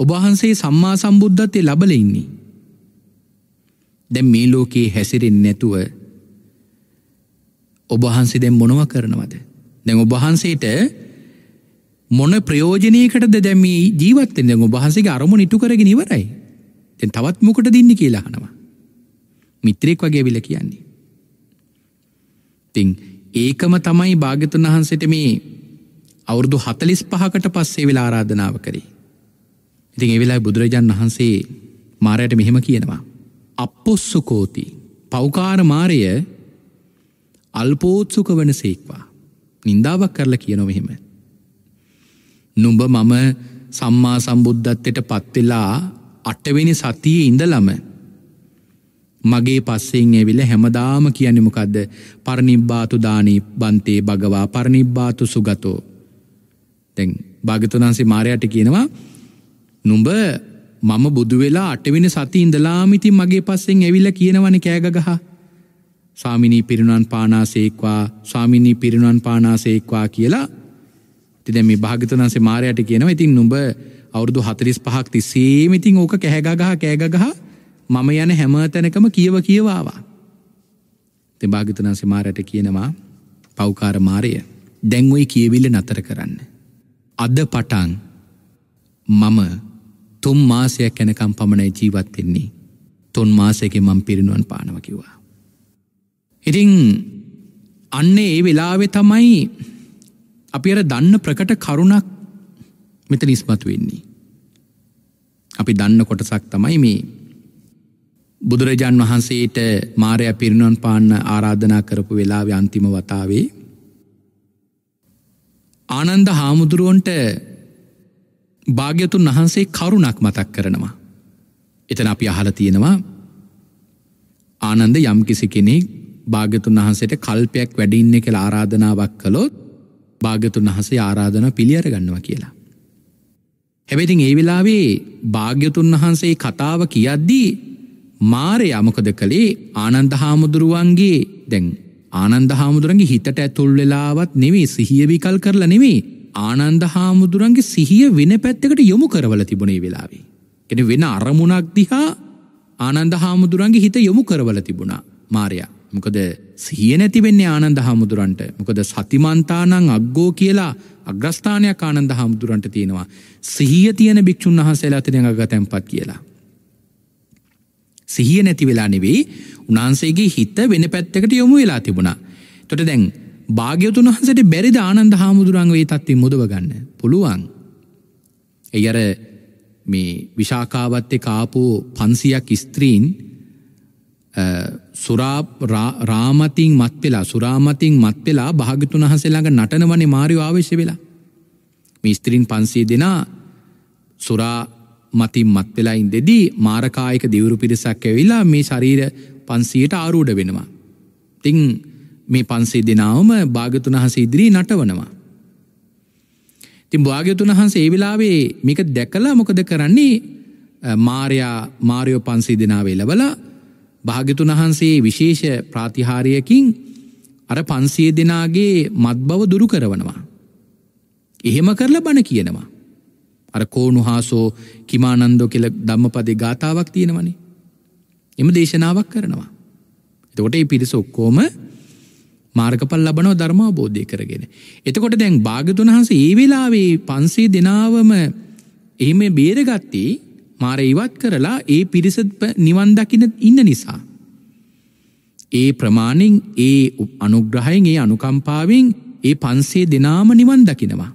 ඔබහන්සේ සම්මා සම්බුද්ධත්තය ලබල ඉන්නේ. දැම් මේ ලෝකයේ හැසිරෙන් නැතුව ඔබහන්සේ දැම් මොනව කරනවද. දැන් ඔබහන්සේට මොන ප්‍රයෝජනයකටද දැමී ජීවත්තෙන් දැන් ඔබහන්සේගේ අරමු නිටු කරගෙන ඉවරයි. තැන් තවත් මොකට දින්න කියලා හනවා. මිත්‍රෙක් වගේ විල කියන්නේ. තිං ඒකම තමයි භාගතුන් වහන්සට මේ අවුරුදු හතලිස් පහකට පස්සේ වෙලා ආරාධනාව කරේ. ඉතින් එවෙලා බුදුරජාන් වහන්සේ මාරයට මෙහෙම කියනවා. අපපොස්සුකෝති පෞකාර මාරය අල්පෝත්සුක වන සේක්වා. නින්දාවක් කරලා කියනො මෙහෙම. නුඹ මම සම්මා සම්බුද්ධත්වයට පත්වෙලා අටවෙනි සතියේ ඉඳලම මගේ පස්සෙන් ඇවිල හැමදාම කියන්නෙමකක්ද පරණිබ්බාතු දානී බන්තේ භගවා පරණිබ්බාතු සුගතෝ. තැන් භාගතුනන්සේ මාරයට කියනවා නුඹ මම බුදු වෙලා අටවෙන සති ඉඳලාමිති මගේ පස්සෙන් ඇවිල්ල කියනවන කෑගගහ. සාමිනී පිරිනුවන් පානාසේක්වා ස්වාමිනී පිරිනුවන් පානාසේක්වා කියලා තිද මේ භාගතුනන්සේ මාරයට කියනව ඉතින් නුඹ අවුරුදු හතරිස් පහක් තිස්සේමිතින් ඕක කැහැගගහ කෑගගහ මම යන හැම තැනකම කියව කියවාවා. තෙ භාගතුනන්සේ මාරයට කියනවා පෞකාර මාරය දැන්වයි කියවිල්ල නතර කරන්න. අද පටන් මම තුම් මාසයක් කැනකම් පමණයි ජීවත් වෙන්නේ තුන් මාසයක මං පිරිනුවන් පානව කිව්වා. ඉතිං අන්නේ ඒ වෙලාවෙ තමයි අපි අර දන්න ප්‍රකට කරුණක් මෙත නිස්මතු වෙන්නේ. අපි දන්න කොටසක් තමයි මේ බුදුරජාන් වහන්සේට මාරය පිරිනුවන් පාන්න ආරාධනා කරපු වෙලාව අන්තිම වතාවේ ආනන්ද හාමුදුරුවන්ට භාග්‍යතුන් වහන්සේ කරුණක් මතක් කරනවා. එතන අපි අහල තියෙනවා ආනන්ද යම්කිසි කෙනෙක් භාගතුන් වහන්සේට කල්පයක් වැඩඉන්න කියලා ආරාධනාවක් කළොත් භාගතුන් වහසේ ආරාධන පිළියර ගන්නවා කියලා. හැබැතින් ඒ වෙලාවේ භාග්‍යතුන් වහන්සේ කතාව කියද්දී මාරය අමකද කළේ ආනන්ද හාමුදුරුවන්ගේ දැන් ආනන්ද හාමුදුරන්ගේ හිතට ඇතුල් වෙලාවත් නෙවේ සිහිය විකල් කරලා නෙවේ ආනන්ද හාමුදුරන්ගේ සිහිය වෙන පැත්තකට යොමු කරවල තිබුණේ වෙලාවේ. එන වෙන අරමුණක් දිහා ආනන්ද හාමුදුරන්ගේ හිත යොමු කරවල තිබුණා මාරයා. මොකද සිහිය නැති වෙන්නේ ආනන්ද හාමුදුරන්ට මොකද සතිමන්තානං අග්ගෝ කියලා අග්‍රස්ථානයක් ආනන්ද හාමුදුරන්ට තියෙනවා. සිහිය තියෙන භික්‍ෂුන් වහන්සේලා තින අග තැන්පත් කියලා. සිහිය නැති වෙලා නෙවෙයි උන්හන්සේගේ හිත වෙන පැත්තකට යොමු වෙලා තිබුණා. තොට දැන් භාග්‍යතුන් වහන්සට බැරිද ආනන්ද හාමුදුරන් වේ තත්ති මුදව ගන්න පුළුවන්. එයර මේ විශාකාවත්තේ කාපු පන්සියක් ස්ත්‍රීන් රාමතින් මත් වෙලා සුරාමතින් මත් වෙලා භාගතුන් වහසෙලාඟ නටනවනේ මාරිය ආවශ්‍ය වෙලා. මේ ස්ත්‍රීන් පන්සේ දෙනා සුරා මතින් මත් වෙලා ඉන්දෙදී මාරකායක දිවුරු පිරිසක් ඇවිලා මේ ශරීර පන්සියට ආරූඩ වෙනවා. තිං මේ පන්සේ දෙනාවම භාගතුන් වහස ඉදිරී නටවනවා. තින් භාග්‍යතුන් වහන්සේ ඒ වෙලාවේ මේක දැකලා මොකද කරන්නේ මාරයා මාරයෝ පන්සේ දෙනාවේ ලබලා භාග්‍යතුන් වහන්සේ විශේෂ ප්‍රාතිහාරයකින් අර පන්සිය දෙනාගේ මත් බව දුරු කරවනවා. එහෙම කරලා බණ කියනවා. අර කෝනු හාසෝ කිමානන්දෝ කෙල ධම්මපදේ ගාථාවක් තියෙනවනේ. එම දේශනාවක් කරනවා. එතකොට ඒ පිරිස ඔක්කෝම මාර්ගපල් ලබනව ධර්මාබෝධය කරගෙන. එතකොට දැන් භාගතුන් වහන්ස ඒ වෙලාවේ පන්සේ දෙනාවම එහෙම බේරගත්තේ මාර ඉවත් කරලා ඒ පිරිස නිවන් දකින ඉන්න නිසා. ඒ ප්‍රමාණෙන් ඒ අනුග්‍රහයෙන් ඒ අනුකම්පාවෙන් ඒ පන්සේ දෙනාම නිවන් දකිනවා.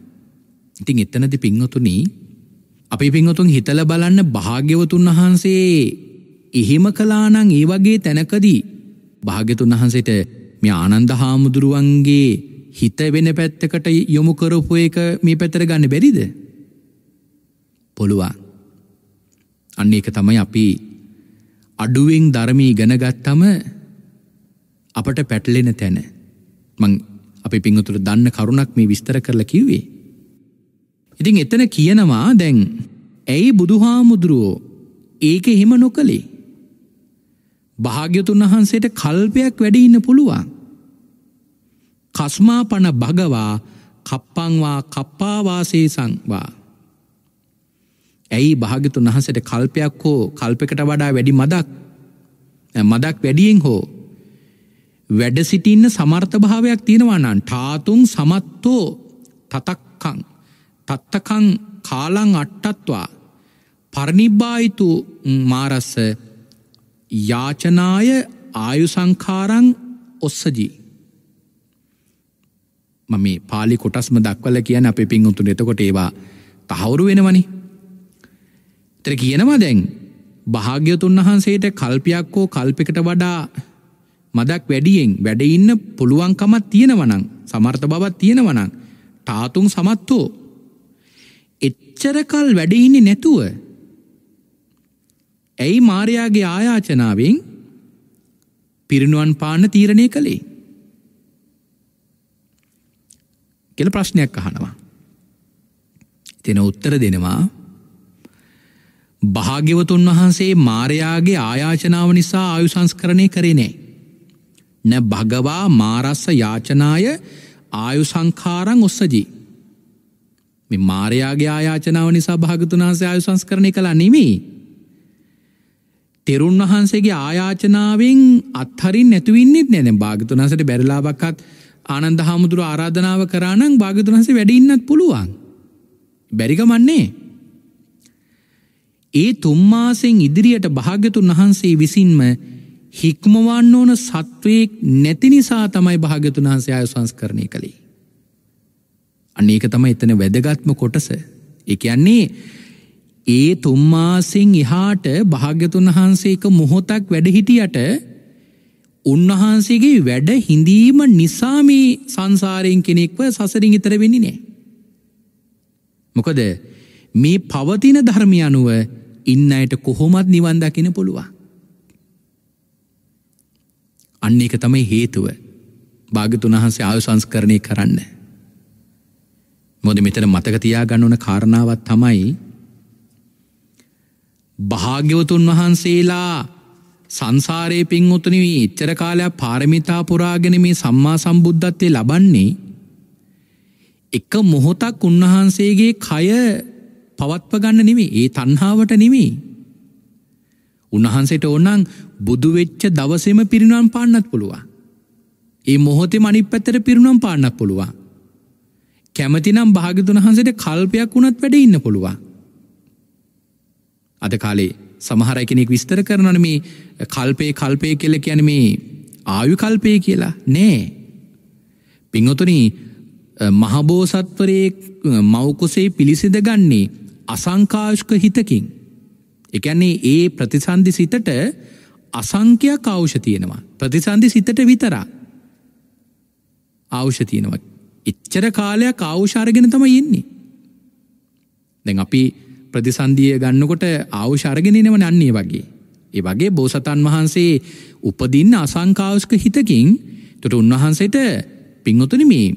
ඉතින් එතනති පිංහතුනී අපි පිංහතුන් හිතල බලන්න භාග්‍යවතුන් වහන්සේ එහෙම කලානං ඒ වගේ තැනකදී භාග්‍යතුන් වහන්සේට මේ ආනන්ද හාමුදුරුවන්ගේ හිත වෙන පැත්තකට යොමු කරපු එක මේ පැතර ගන්න බැරිද. පොළුවන්. අන්න එක තමයි අපි අඩුවෙන් ධර්මී ගනගත්තම අපට පැටලෙන තැන මං අපි පිංහතුර දන්න කරුණක් මේ විස්තර කරලා කිව්වේ. ඉතින් එතන කියනවා දැන් ඇයි බුදුහාමුදුරුවෝ ඒක එහෙම නොකළේ. භාග්‍යතුන් වහන්සේට කල්පයක් වැඩ ඉන්න පුළුවන්. කස්මා පන භගවා කප්පංවා කප්පාවාසේසංවා. ඇයි භාගතුන් වහසට කල්පයක් හෝ කල්පකට වඩා වැඩි මදක් මදක් වැඩියෙන් හෝ වැඩ සිටින්න සමර්ථ භාවයක් තියෙනවන්නන් ටාතුන් සමත්තෝ තතක්කං. තත්තකං කාලං අට්ටත්වා. පරණිබ්බායිතු මාරස්ස යාචනාය ආයු සංකාරං ඔස්සජී. මම මේ පාලි කොටස්ම දක්වල කියන අපේ පින්උතුන් එතකොට ඒවා තහවුරු වෙනවනි. තර කියනවා දැන්. භාග්‍යතුන් වහන්සේට කල්පයක් හෝ කල්පෙකට වඩා මදක් වැඩියෙන් වැඩඉන්න පුළුවන්කමත් තියෙනවනං සමර්ථ බවත් තියෙනවනං ටාතුන් සමත්වෝ එච්චරකල් වැඩඉන්නේ නැතුව ඇයි මාරයාගේ ආයාචනාවෙන් පිරිනුවන් පාන්න තීරණය කළේ? කෙල ප්‍රශ්නයක් අහනවා. තින උත්තර දෙනවා භාග්‍යවතුන් වහන්සේ මාරයාගේ ආයාචනාව නිසා ආයු සංස්කරණය කරේ නෑ. න භගවා මාරස්ස යාචනාය ආයු සංකාරං ඔස්සජී. මෙ මාරයාගේ ආයාචනාව නිසා භාගතුනාසේ ආයු සංස්කරණය කලා නෙමේ තෙරුන් වහන්සේගේ ආයාචනාවෙන් අත්හරින් නැතුවන්නේත් නැන භාගතුනසට බැරලාබක්කත් ආනන්ද හාමුදුර ආරාධනාව කරානං භාගතුනසේ වැඩඉන්නත් පුළුවන්. බැරිගමන්නේ ඒ තුම්මාසෙන් ඉදිරියට භාග්‍යතුන් වහන්සේ විසින්ම හික්මවන්න ඕන සත්වයෙක් නැති නිසා තමයි භාග්‍යතුන් වහන්සේ ආය සංස්කරණය කළේ. අන්නේක තම එතන වැදගත්ම කොටස. එකයන්නේ ඒ තුම්මාසිං එහාට භාග්‍යතුන් වහන්සේක මොහොතක් වැඩහිටියට උන්වහන්සේගේ වැඩ හිඳීම නිසාමී සංසාරයෙන් කෙනෙක්ව සසරින් ඉතර වෙන්නේ නෑ. මොකද මේ පවතින ධර්මය අනුව ඉන්න අයට කොහොමත් නිවන් දකින පුළුවන්. අන්න එක තමයි හේතුව භාගතුන් වහන්සේ ආයු සංස්කරණය කරන්න. මොද මෙතන මතකතියා ගන්නවන කාරණාවත් තමයි භාග්‍යවතුන් වහන්සේලා සංසාරය පින් උතුනවී එච්චර කාලයක් පාරමිතා පුරාගෙන මේ සම්මා සම්බුද්ධත්වය ලබන්නේ එක මොහොතක් උන්වහන්සේගේ කය පවත්ව ගන්න නෙමේ ඒ තන්හාාවට නෙමේ. උන්වහන්සේට ඕන්නන් බුදුවෙච්ච දවසෙම පිරිනම් පාන්නත් පුළුවන්. ඒ මොහොතේ මනි පැත්තර පිරුණම් පාන්නක් පුළුවන්. කැමතිනම් භාගතුන් වහන්සට කල්පයක් වුණත් වැඩ ඉන්න පුළුවන්. අද කාලේ සමහර කෙනෙක් විස්තර කරනන මේ කල්පය කල්පය කෙල කියන මේ ආයු කල්පය කියලා නෑ. පිංහොතුනී මහබෝසත්වරයේ මවකුසේ පිළිසිඳ ගන්නේ අසංකාශක හිතකින්. එකන්නේ ඒ ප්‍රතිසන්ධි සිතට අසංකයක් අවශ්‍ය තියෙනවා. ප්‍රතිසන්ධි සිතට විතරා අවශ්‍ය තියෙනවා. එච්චර කාලයක් අවුෂාරගෙන තම යෙන්නේ. දැන් අපි ප්‍රතිසන්දිය ගන්නකොට අවුෂාරගෙනනව නන්නේ වගේ. ඒ වගේ බෝසතන් වහන්සේ උපදින්න අසංකාවස්ක හිතකින් තොට උන්වහන්සේට පිංහොතුන මේ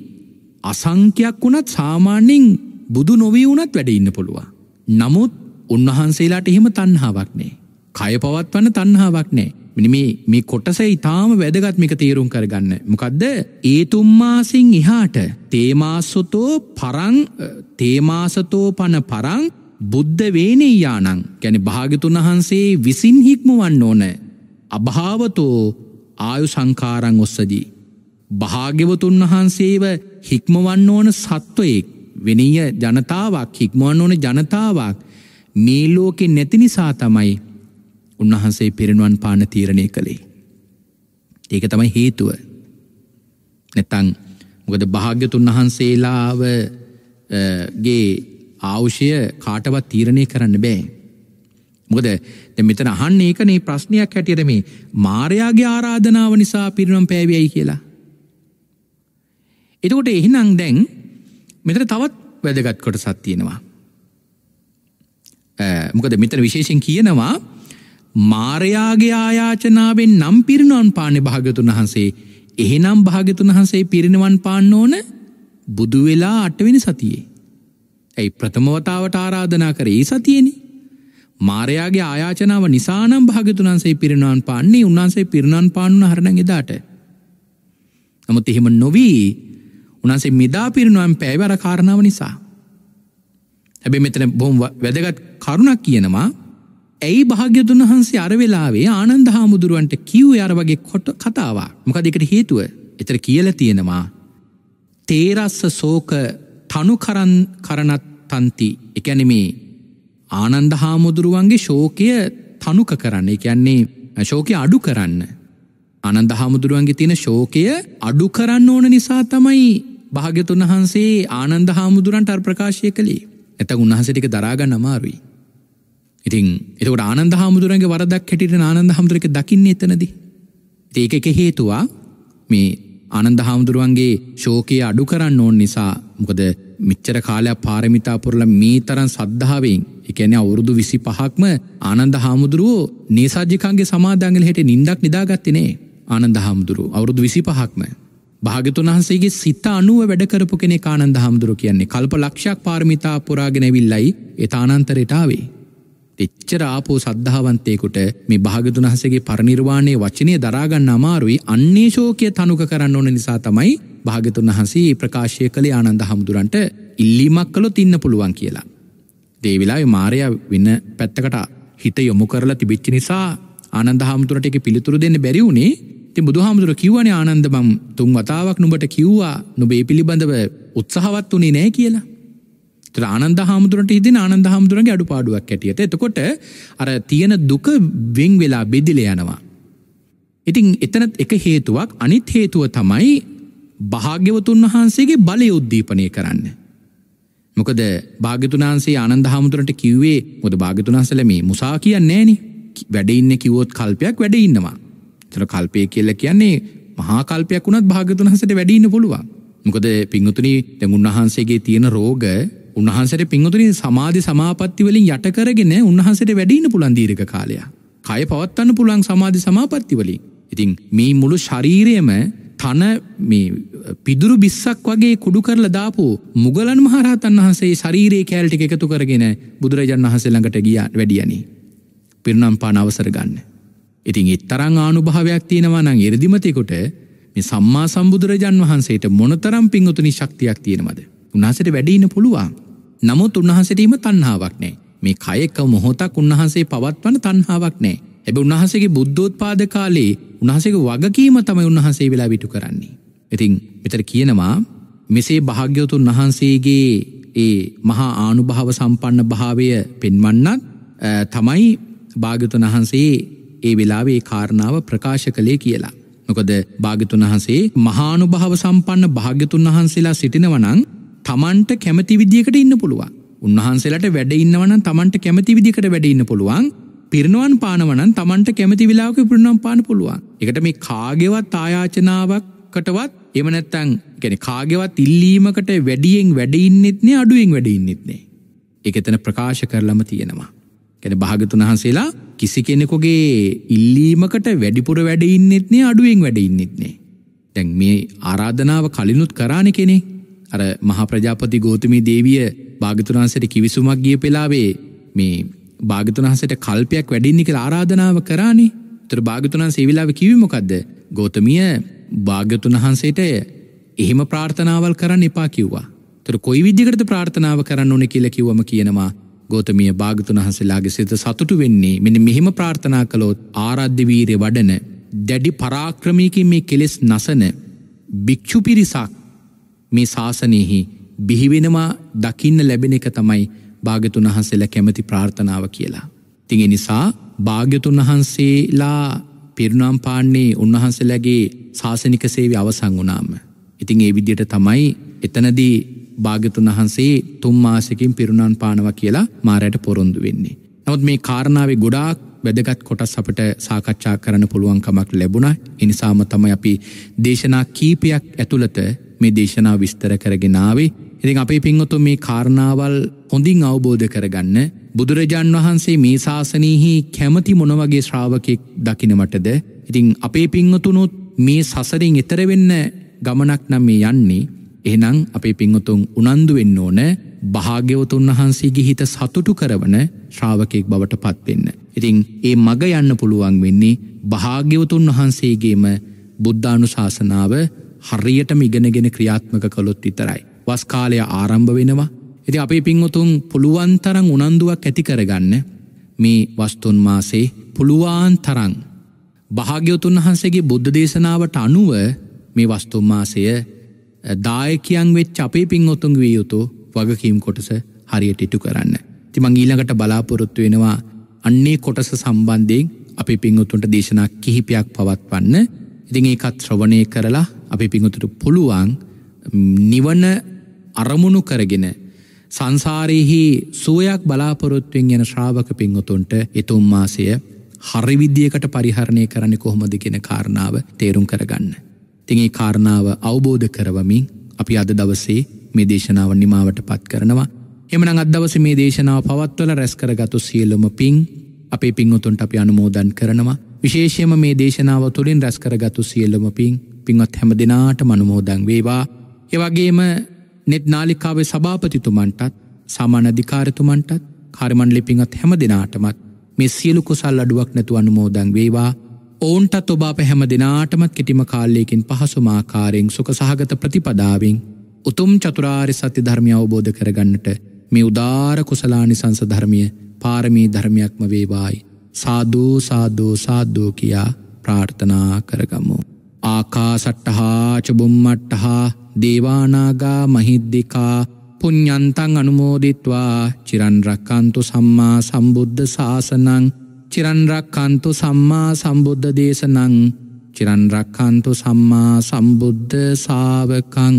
අසංකයක් වුණත් සාමාන්‍යෙන් බුදු නොවී වුණත් වැඩ ඉන්න පුළුවන්. නමුත් උන්වහන්සේලාට එහෙම තන්හාාවක් නෑ. කය පවත්වන්න තන්හාාවක් නෑ. මිනි මේ කොටස ඉතාම වැදගත්මික තේරුම් කරගන්න. මොකදද ඒ තුම්මාසිං එහාට තේමාස්සොතෝ පරං තේමාසතෝ පන පරං බුද්ධ වේනයානං ගැන භාගතුන් වහන්සේ විසින් හික්ම වන්න ඕන. අභාවතෝ ආයු සංකාරං ඔස්සජී. භාග්‍යවතුන් වහන්සේව හික්මවන්න ඕන සත්වයෙක් වෙනීය ජනතාවක් හික්මුවන් ඕන ජනතාවක් මේ ලෝකෙ නැති නිසා තමයි උන්වහන්සේ පිරිනුවන් පාන තීරණය කළේ. ඒක තමයි හේතුව. නැතං මොකද භාග්‍යතුන් වහන්සේලාව ගේ ආවුෂය කාටවත් තීරණය කරන්න බෑ. මොකද මෙතන අහන්න ඒකනේ ප්‍රශ්නයක් හැටියට මේ මාරයාගේ ආරාධනාව නිසා පිරිනම් පෑවියයි කියලා. එතකොට එහිනං දැන් මෙතර තවත් වැදගත් කොට සත්තියෙනවා. මොකද මෙතන විශේෂෙන් කියනවා මාරයාගේ ආයාචනාවෙන් නම් පිරිනුවන් පානෙ භාගතුන් වහන්සේ එහෙනම් භාගතුන් වහන්සේ පිරිනිවන් පාන්න ඕන බුදු වෙලා අටවෙනි සතියේ. ඇයි ප්‍රථමවතාවට ආරාධනා කර ඒ සතියෙන. මාරයාගේ ආයාචනාව නිසානම් භාගතුන්න්සේ පිරිනුවන් පාන්නේ උන්වන්සේ පිරිණන් පාන්න හරණ එදාට. නමුත් එහෙම නොවී උන්සේ මෙදා පිරිනුවම් පැෑවර කාරණාව නිසා. හැබැ මෙතන බොහොම වැදගත් කරුණක් කියනවා. ඇයි භාග්‍යතුන් වහන්සේ අරවෙලාවේ ආනන්ද හාමුදුරුවන්ට කිව් අර වගේ කොට කතාවා මොක දෙකට හේතුව? එතර කියල තියෙනවා. තේරස්ස සෝක තනු කරන් කරනත් තන්ති එකැනෙමේ ආනන්ද හාමුදුරුවන්ගේ ශෝකය තනුක කරන්න. එකන්නේ ශෝකය අඩු කරන්න. අනන්ද හාමුදුරුවන්ගේ තියෙන ශෝකය අඩු කරන්න ඕන නිසා තමයි භාග්‍යතුන් වහන්සේ ආනන්ද හාමුදුරන්ට අර් ප්‍රකාශය කළේ ඇත උන්වහසටික දරාගන්න අමාරුයි. ඉතින් එතකට ආනන්ද හාමුදුරන්ගේ වරදක් හැටිට ආනන්ද හමුදුරක දකින්න එතනදී. ඒක එක හේතුවා මේ ආනන්ද හාමුදුරුවන්ගේ ශෝකයේ අඩු කරන්න ඕන් නිසා මොකද මිච්චර කාලයක් පාරමිතාපුරල මේ තරන් සද්ධාවෙන් එකන අවුරුදු විසි පහක්ම ආනන්ද හාමුදුරුවෝ නේසාජිකන්ගේ සමාධංගල හට නින්දක් නිදාගත්තිනේ ආනන්ද හාමුදුරු අවුරුදු විසි පහක්ම. භාගතුන් වහන්සේගේ සිත අනුව වැඩකරපු කෙනෙ ආනන්ද හාමුදුරු කියන්නේ කල්ප ලක්ෂයක් පාරමිතා පුරාගෙනැවිල්ලයි එ තානන්තරෙටාවේ. එච්චර ආපෝ සද්ධාවන්තයකුට මේ භාගතුන් වහසගේ පරනිර්වාණය වචනය දරාගන්න අමාරුයි අන්නේ ශෝකය තනුක කරන්න ඕන නිසා තමයි භාගතුන් වහසේ ප්‍රකාශය කළේ ආනන්ද හමුදුරන්ට ඉල්ලීමක් කළොත් ඉන්න පුළුවන් කියලා. දේවිලා මාරය වෙන්න පැත්තකට හිත යොමු කරලා තිබිච්චි නිසා ආනන්ද හාමුදුරට එක පිළිතුරු දෙන්න බැරිවුණේ ති බුදු හාමුදුර කිව්වන ආනන්ද බම් තුන් වතාවක් නුබට කිව්වා නොබේ පිළිබඳව උත්සාහවත් වනේ නෑ කියලා. ආනන්ද හාමුදුරට ඉදින් ආනන්ද හාමුදුරන්ගේ අඩු පාඩුවක් ඇටියට එතකොට අර තියෙන දුක වෙන් වෙලා බෙදිල යනවා. ඉතින් එතනත් එක හේතුවක් අනිත් හේතුව තමයි භාග්‍යවතුන් වහන්සේගේ බලය උද්දීපනය කරන්න. මොකද භාගතුනාන්සේ ආනන්ද හාමුදුරට කිව්වේ මොද භාගතුනාන්සල මේ මුසා කියන්න නෑන වැඩඉන්න කිවෝත් කල්පයක් වැඩ ඉන්නවා. තර කල්පය කියල්ල කියන්නේ මහා කල්පයක් වුණත් භාගතුනහසට වැඩින්න පුළුවන්. මොකද පිංගුතුනි දැන් උන්වහන්සේගේ තියෙන රෝග උන්වහන්සට පිංහතුරින් සමාධි සමාපත්ති වලින් යට කරගෙන උන්වහන්සට වැඩින්න පුළන් දීරක කාලය. කය පවත්වන්න පුළන් සමාධි සමාපත්ති වලින්. ඉතින් මේ මුළු ශරීරයම තන පිදුරු බිස්සක් වගේ කුඩු කරල දාපු මුගලන් මහරහතන් වහන්සේ ශරීරයේ කෑල්ටි එකතු කරගෙන බුදුරජන් වහසේ ළඟට ගිය වැඩියනි. පිරුණම් පාන අවසර ගන්න. ඉතින් එත්තරං ආනුභාවයක් තියෙනවා නං එරදිමතෙකුට මේ සම්මා සම්බුදුරජන් වහන්සේට මොනතරම් පිංගුතුනි ශක්තියක් තියෙනවද. උන්හසට වැඩීන්න පුළුවන්. නමුත් උන්වහන්සටීම තන්හාාවක් නෑ මේ කයෙක්ක මොහොතක් උන්වහන්සේ පවත්වන තන්හාාවක් නෑ ඇබ උන්වහසගේ බුද්ධෝත්පාද කාලේ උන්හසක වගකීම තමයි උන්වහන්සේ වෙලා විටු කරන්නේ. ඉතිං මෙතර කියනවා මෙසේ භාග්‍යවතුන් වහන්සේගේ ඒ මහා ආනුභාව සම්පන්න භාවය පෙන්වන්නත් තමයි භාගතුන් වහන්සේ ඒ වෙලාවේ කාරණාව ප්‍රකාශ කළේ කියලා. මොකද භාගතුන් වහන්සේ මහානුභාව සම්පන්න භාග්‍යතුන් වහන්සේලා සිටිනවනං තමන්ට කැමති විදිකට ඉන්න පුළුවන්. උන්වහන්සේලට වැඩ ඉන්නවන තමන්ට කැමති විදිකට වැඩ ඉන්න පුළුවන් පිරිනුවන් පානවනන් තමන්ට කැමති විලාක පිරුණම් පාන පුළුවන්. එකට මේ කාගෙවත් ආයාචනාවක්කටවත් එමනැත්තං ගැන කාගෙවත් ඉල්ලීමකට වැඩියෙන් වැඩඉන්නෙත්නේ අඩුවෙන් වැඩඉන්නෙත්නේ. එකතන ප්‍රකාශ කරලම තියෙනවා. ගැන භාගතුන් වහන්සේලා කිසි කෙනෙකුගේ ඉල්ලීමකට වැඩිපුර වැඩඉන්නෙත්නේ අඩුවෙන් වැඩඉන්නෙත්නේ. තැන් මේ ආරාධනාව කලිනුත් කරාණ කෙනෙ අර මහාප්‍රජාපති ගෝතමී දේවිය භාගතුනාන්සට කිවිසුමක් ගිය පෙලාවේ මේ භාගතුනහසට කල්පයක් වැඩින්නික ආරාධනාව කරානේ තර භාගතුනන් සේවිලාව කිවිමොකක්ද ගෝතමිය භාගතුන් වහන්සේට එහෙම ප්‍රාර්ථනාවල් කරන්න එපා කිව්වා. තර කොයි විදිකට ප්‍රාර්ථනාව කරන්න ඕන කියල කිව්වම කියනවා ගෝතමිය භාගතුන් වහන්සේලාගේ සිත සතුටු වෙන්නේ මෙන මෙහෙම ප්‍රාර්ථනා කළොත් ආරාධ්‍යවීරය වඩන දැඩි පරාක්‍රමයකින් මේ කෙලෙස් නසන භික්‍ෂු පිරිසක් මේ ශාසනයෙහි බිහිවෙනවා දකින්න ලැබෙන එක තමයි භාගතුන් වහන්සේලා කැමති ප්‍රාර්ථනාව කියලා. තිඟ නිසා භාග්‍යතුන් වහන්සේලා පිරුණම් පාන්නේ උන්වහන්සේලගේ ශාසනික සේවි අවසං වුණාම. ඉතිං ඒ විදියට තමයි එතනදී භාගතුන් වහන්සේ තුම්මාසකින් පිරුණන් පානව කියලා මාරයට පොරොන්දු වෙන්නේ. නවත් මේ කාරණාවේ ගොඩාක් වැදගත් කොටස් අපට සාකච්ඡා කරන්න පුළුවන්කමක් ලැබුණ. එනිසාම තමයි අපි දේශනා කීපයක් ඇතුළත මේ දේශනා විස්තර කරගෙනාවේ ඉතින් අපේ පින්වතුන් මේ කාරණාවල් හොඳින් අවබෝධ කරගන්න බුදුරජාන් වහන්සේ මේ ශාසනීහි කැමති මොනවගේ ශ්‍රාවකෙක් දකිනමටද ඉතිං අපේ පින්වතුනුත් මේ සසරින් එතරවෙන්න ගමනක් නම් මේ යන්නේ එහනම් අපේ පින්වතුන් උනන්දු වෙන්න ඕන භාග්‍යවතුන් වහන්සේගේ හිත සතුටු කරවන ශ්‍රාවකෙක් බවට පත්වෙන්න. ඉතිං ඒ මග යන්න පුළුවන් වෙන්නේ භාග්‍යවතුන් වහන්සේගේම බුද්ධානු ශාසනාව හරියටම ඉගෙනගෙන ක්‍රියාත්මක කළොත් විතරයි. වස්කාලය ආරම්භ වෙනවා. ඇති අපේ පින්වතුන් පුළුවන් තරං උනන්දුවක් ඇති කරගන්න මේ වස්තුන් මාසේ පුළුවන් තරං භාග්‍යවතුන් වහන්සේගේ බුද්ධ දේශනාවට අනුව මේ වස්තුන් මාසය දායකයන් වෙච් අපේ පින්වතුන් විය යුතු වගකීම් කොටස හරියට ඉටු කරන්න. තිමං ඊළඟට බලාපොරොත්තු වෙනවා අන්නේ කොටස සම්බන්ධයෙන් අපි පින්වතුන්ට දේශනා කිහිපයක් පවත්වන්න ඉතින් ඒකත් ශ්‍රවණය කරලා අපි පිංහතුට පුළුවන් නිවන අරමුණු කරගෙන සංසාරයෙහි සුවයක් බලාපොරොත්තුවෙන් යන ශ්‍රාවක පින්වතුන්ට එතුම් මාසය හරිවිද්‍යයකට පරිහරණය කරන්න කොහොමදිගෙන කාරණාව තේරුම් කරගන්න. තිගේ කාරණාව අවබෝධ කරවමින් අපි අද දවසේ මේ දේශනාව නිමාවට පත් කරනවා. එමන අදවස මේ දේශනාව පවත්වල රැස්කරගතු සියලුම පින් අපේ පින්වතුන්ට අපි අනුමෝදන් කරනවා. විශේෂයම මේ දේශනාව තුළින් රැස්කරගතු සියලුම පින් පින්වත් හැම දෙනාට මනුමෝදං වේවා. එවගේම නෙත් නාලිකාවේ සභාපතිතුමන්ටත් සාමානධිකාරතුමන්ටත් කාරමණ්ලි පින්වත් හැම දෙනාටමත් මේ සියලු කුසල් අඩුවක් නැතු අනුමෝදං වේවා ඔවුන්ටත් ඔබා පැහැම දෙනාටමත් කෙටිම කාල්ලයකින් පහසුමාකාරයෙන් සුක සහගත ප්‍රතිපදාවෙන් උතුම් චතුරාරි සත්‍ය ධර්මය අවබෝධ කරගන්නට මේ උදාර කුසලානි සංස ධර්මිය පාරමී ධර්මයක්ම වේවායි. සාධූ සාධූ සාධූ කියා ප්‍රාර්ථනා කරගමු. ආකා සට්ටහා චබුම්මට්ටහා දේවානාගා මහිද්දිකා පුඤ්ඥන්තන් අනුමෝදිත්වා චිරන්රක්කන්තු සම්මා සම්බුද්ධ ශාසනං චිරන්රක්කන්තු සම්මා සම්බුද්ධ දේශනං. චිරන්රක්කන්තු සම්මා සම්බුද්ධ සාවකං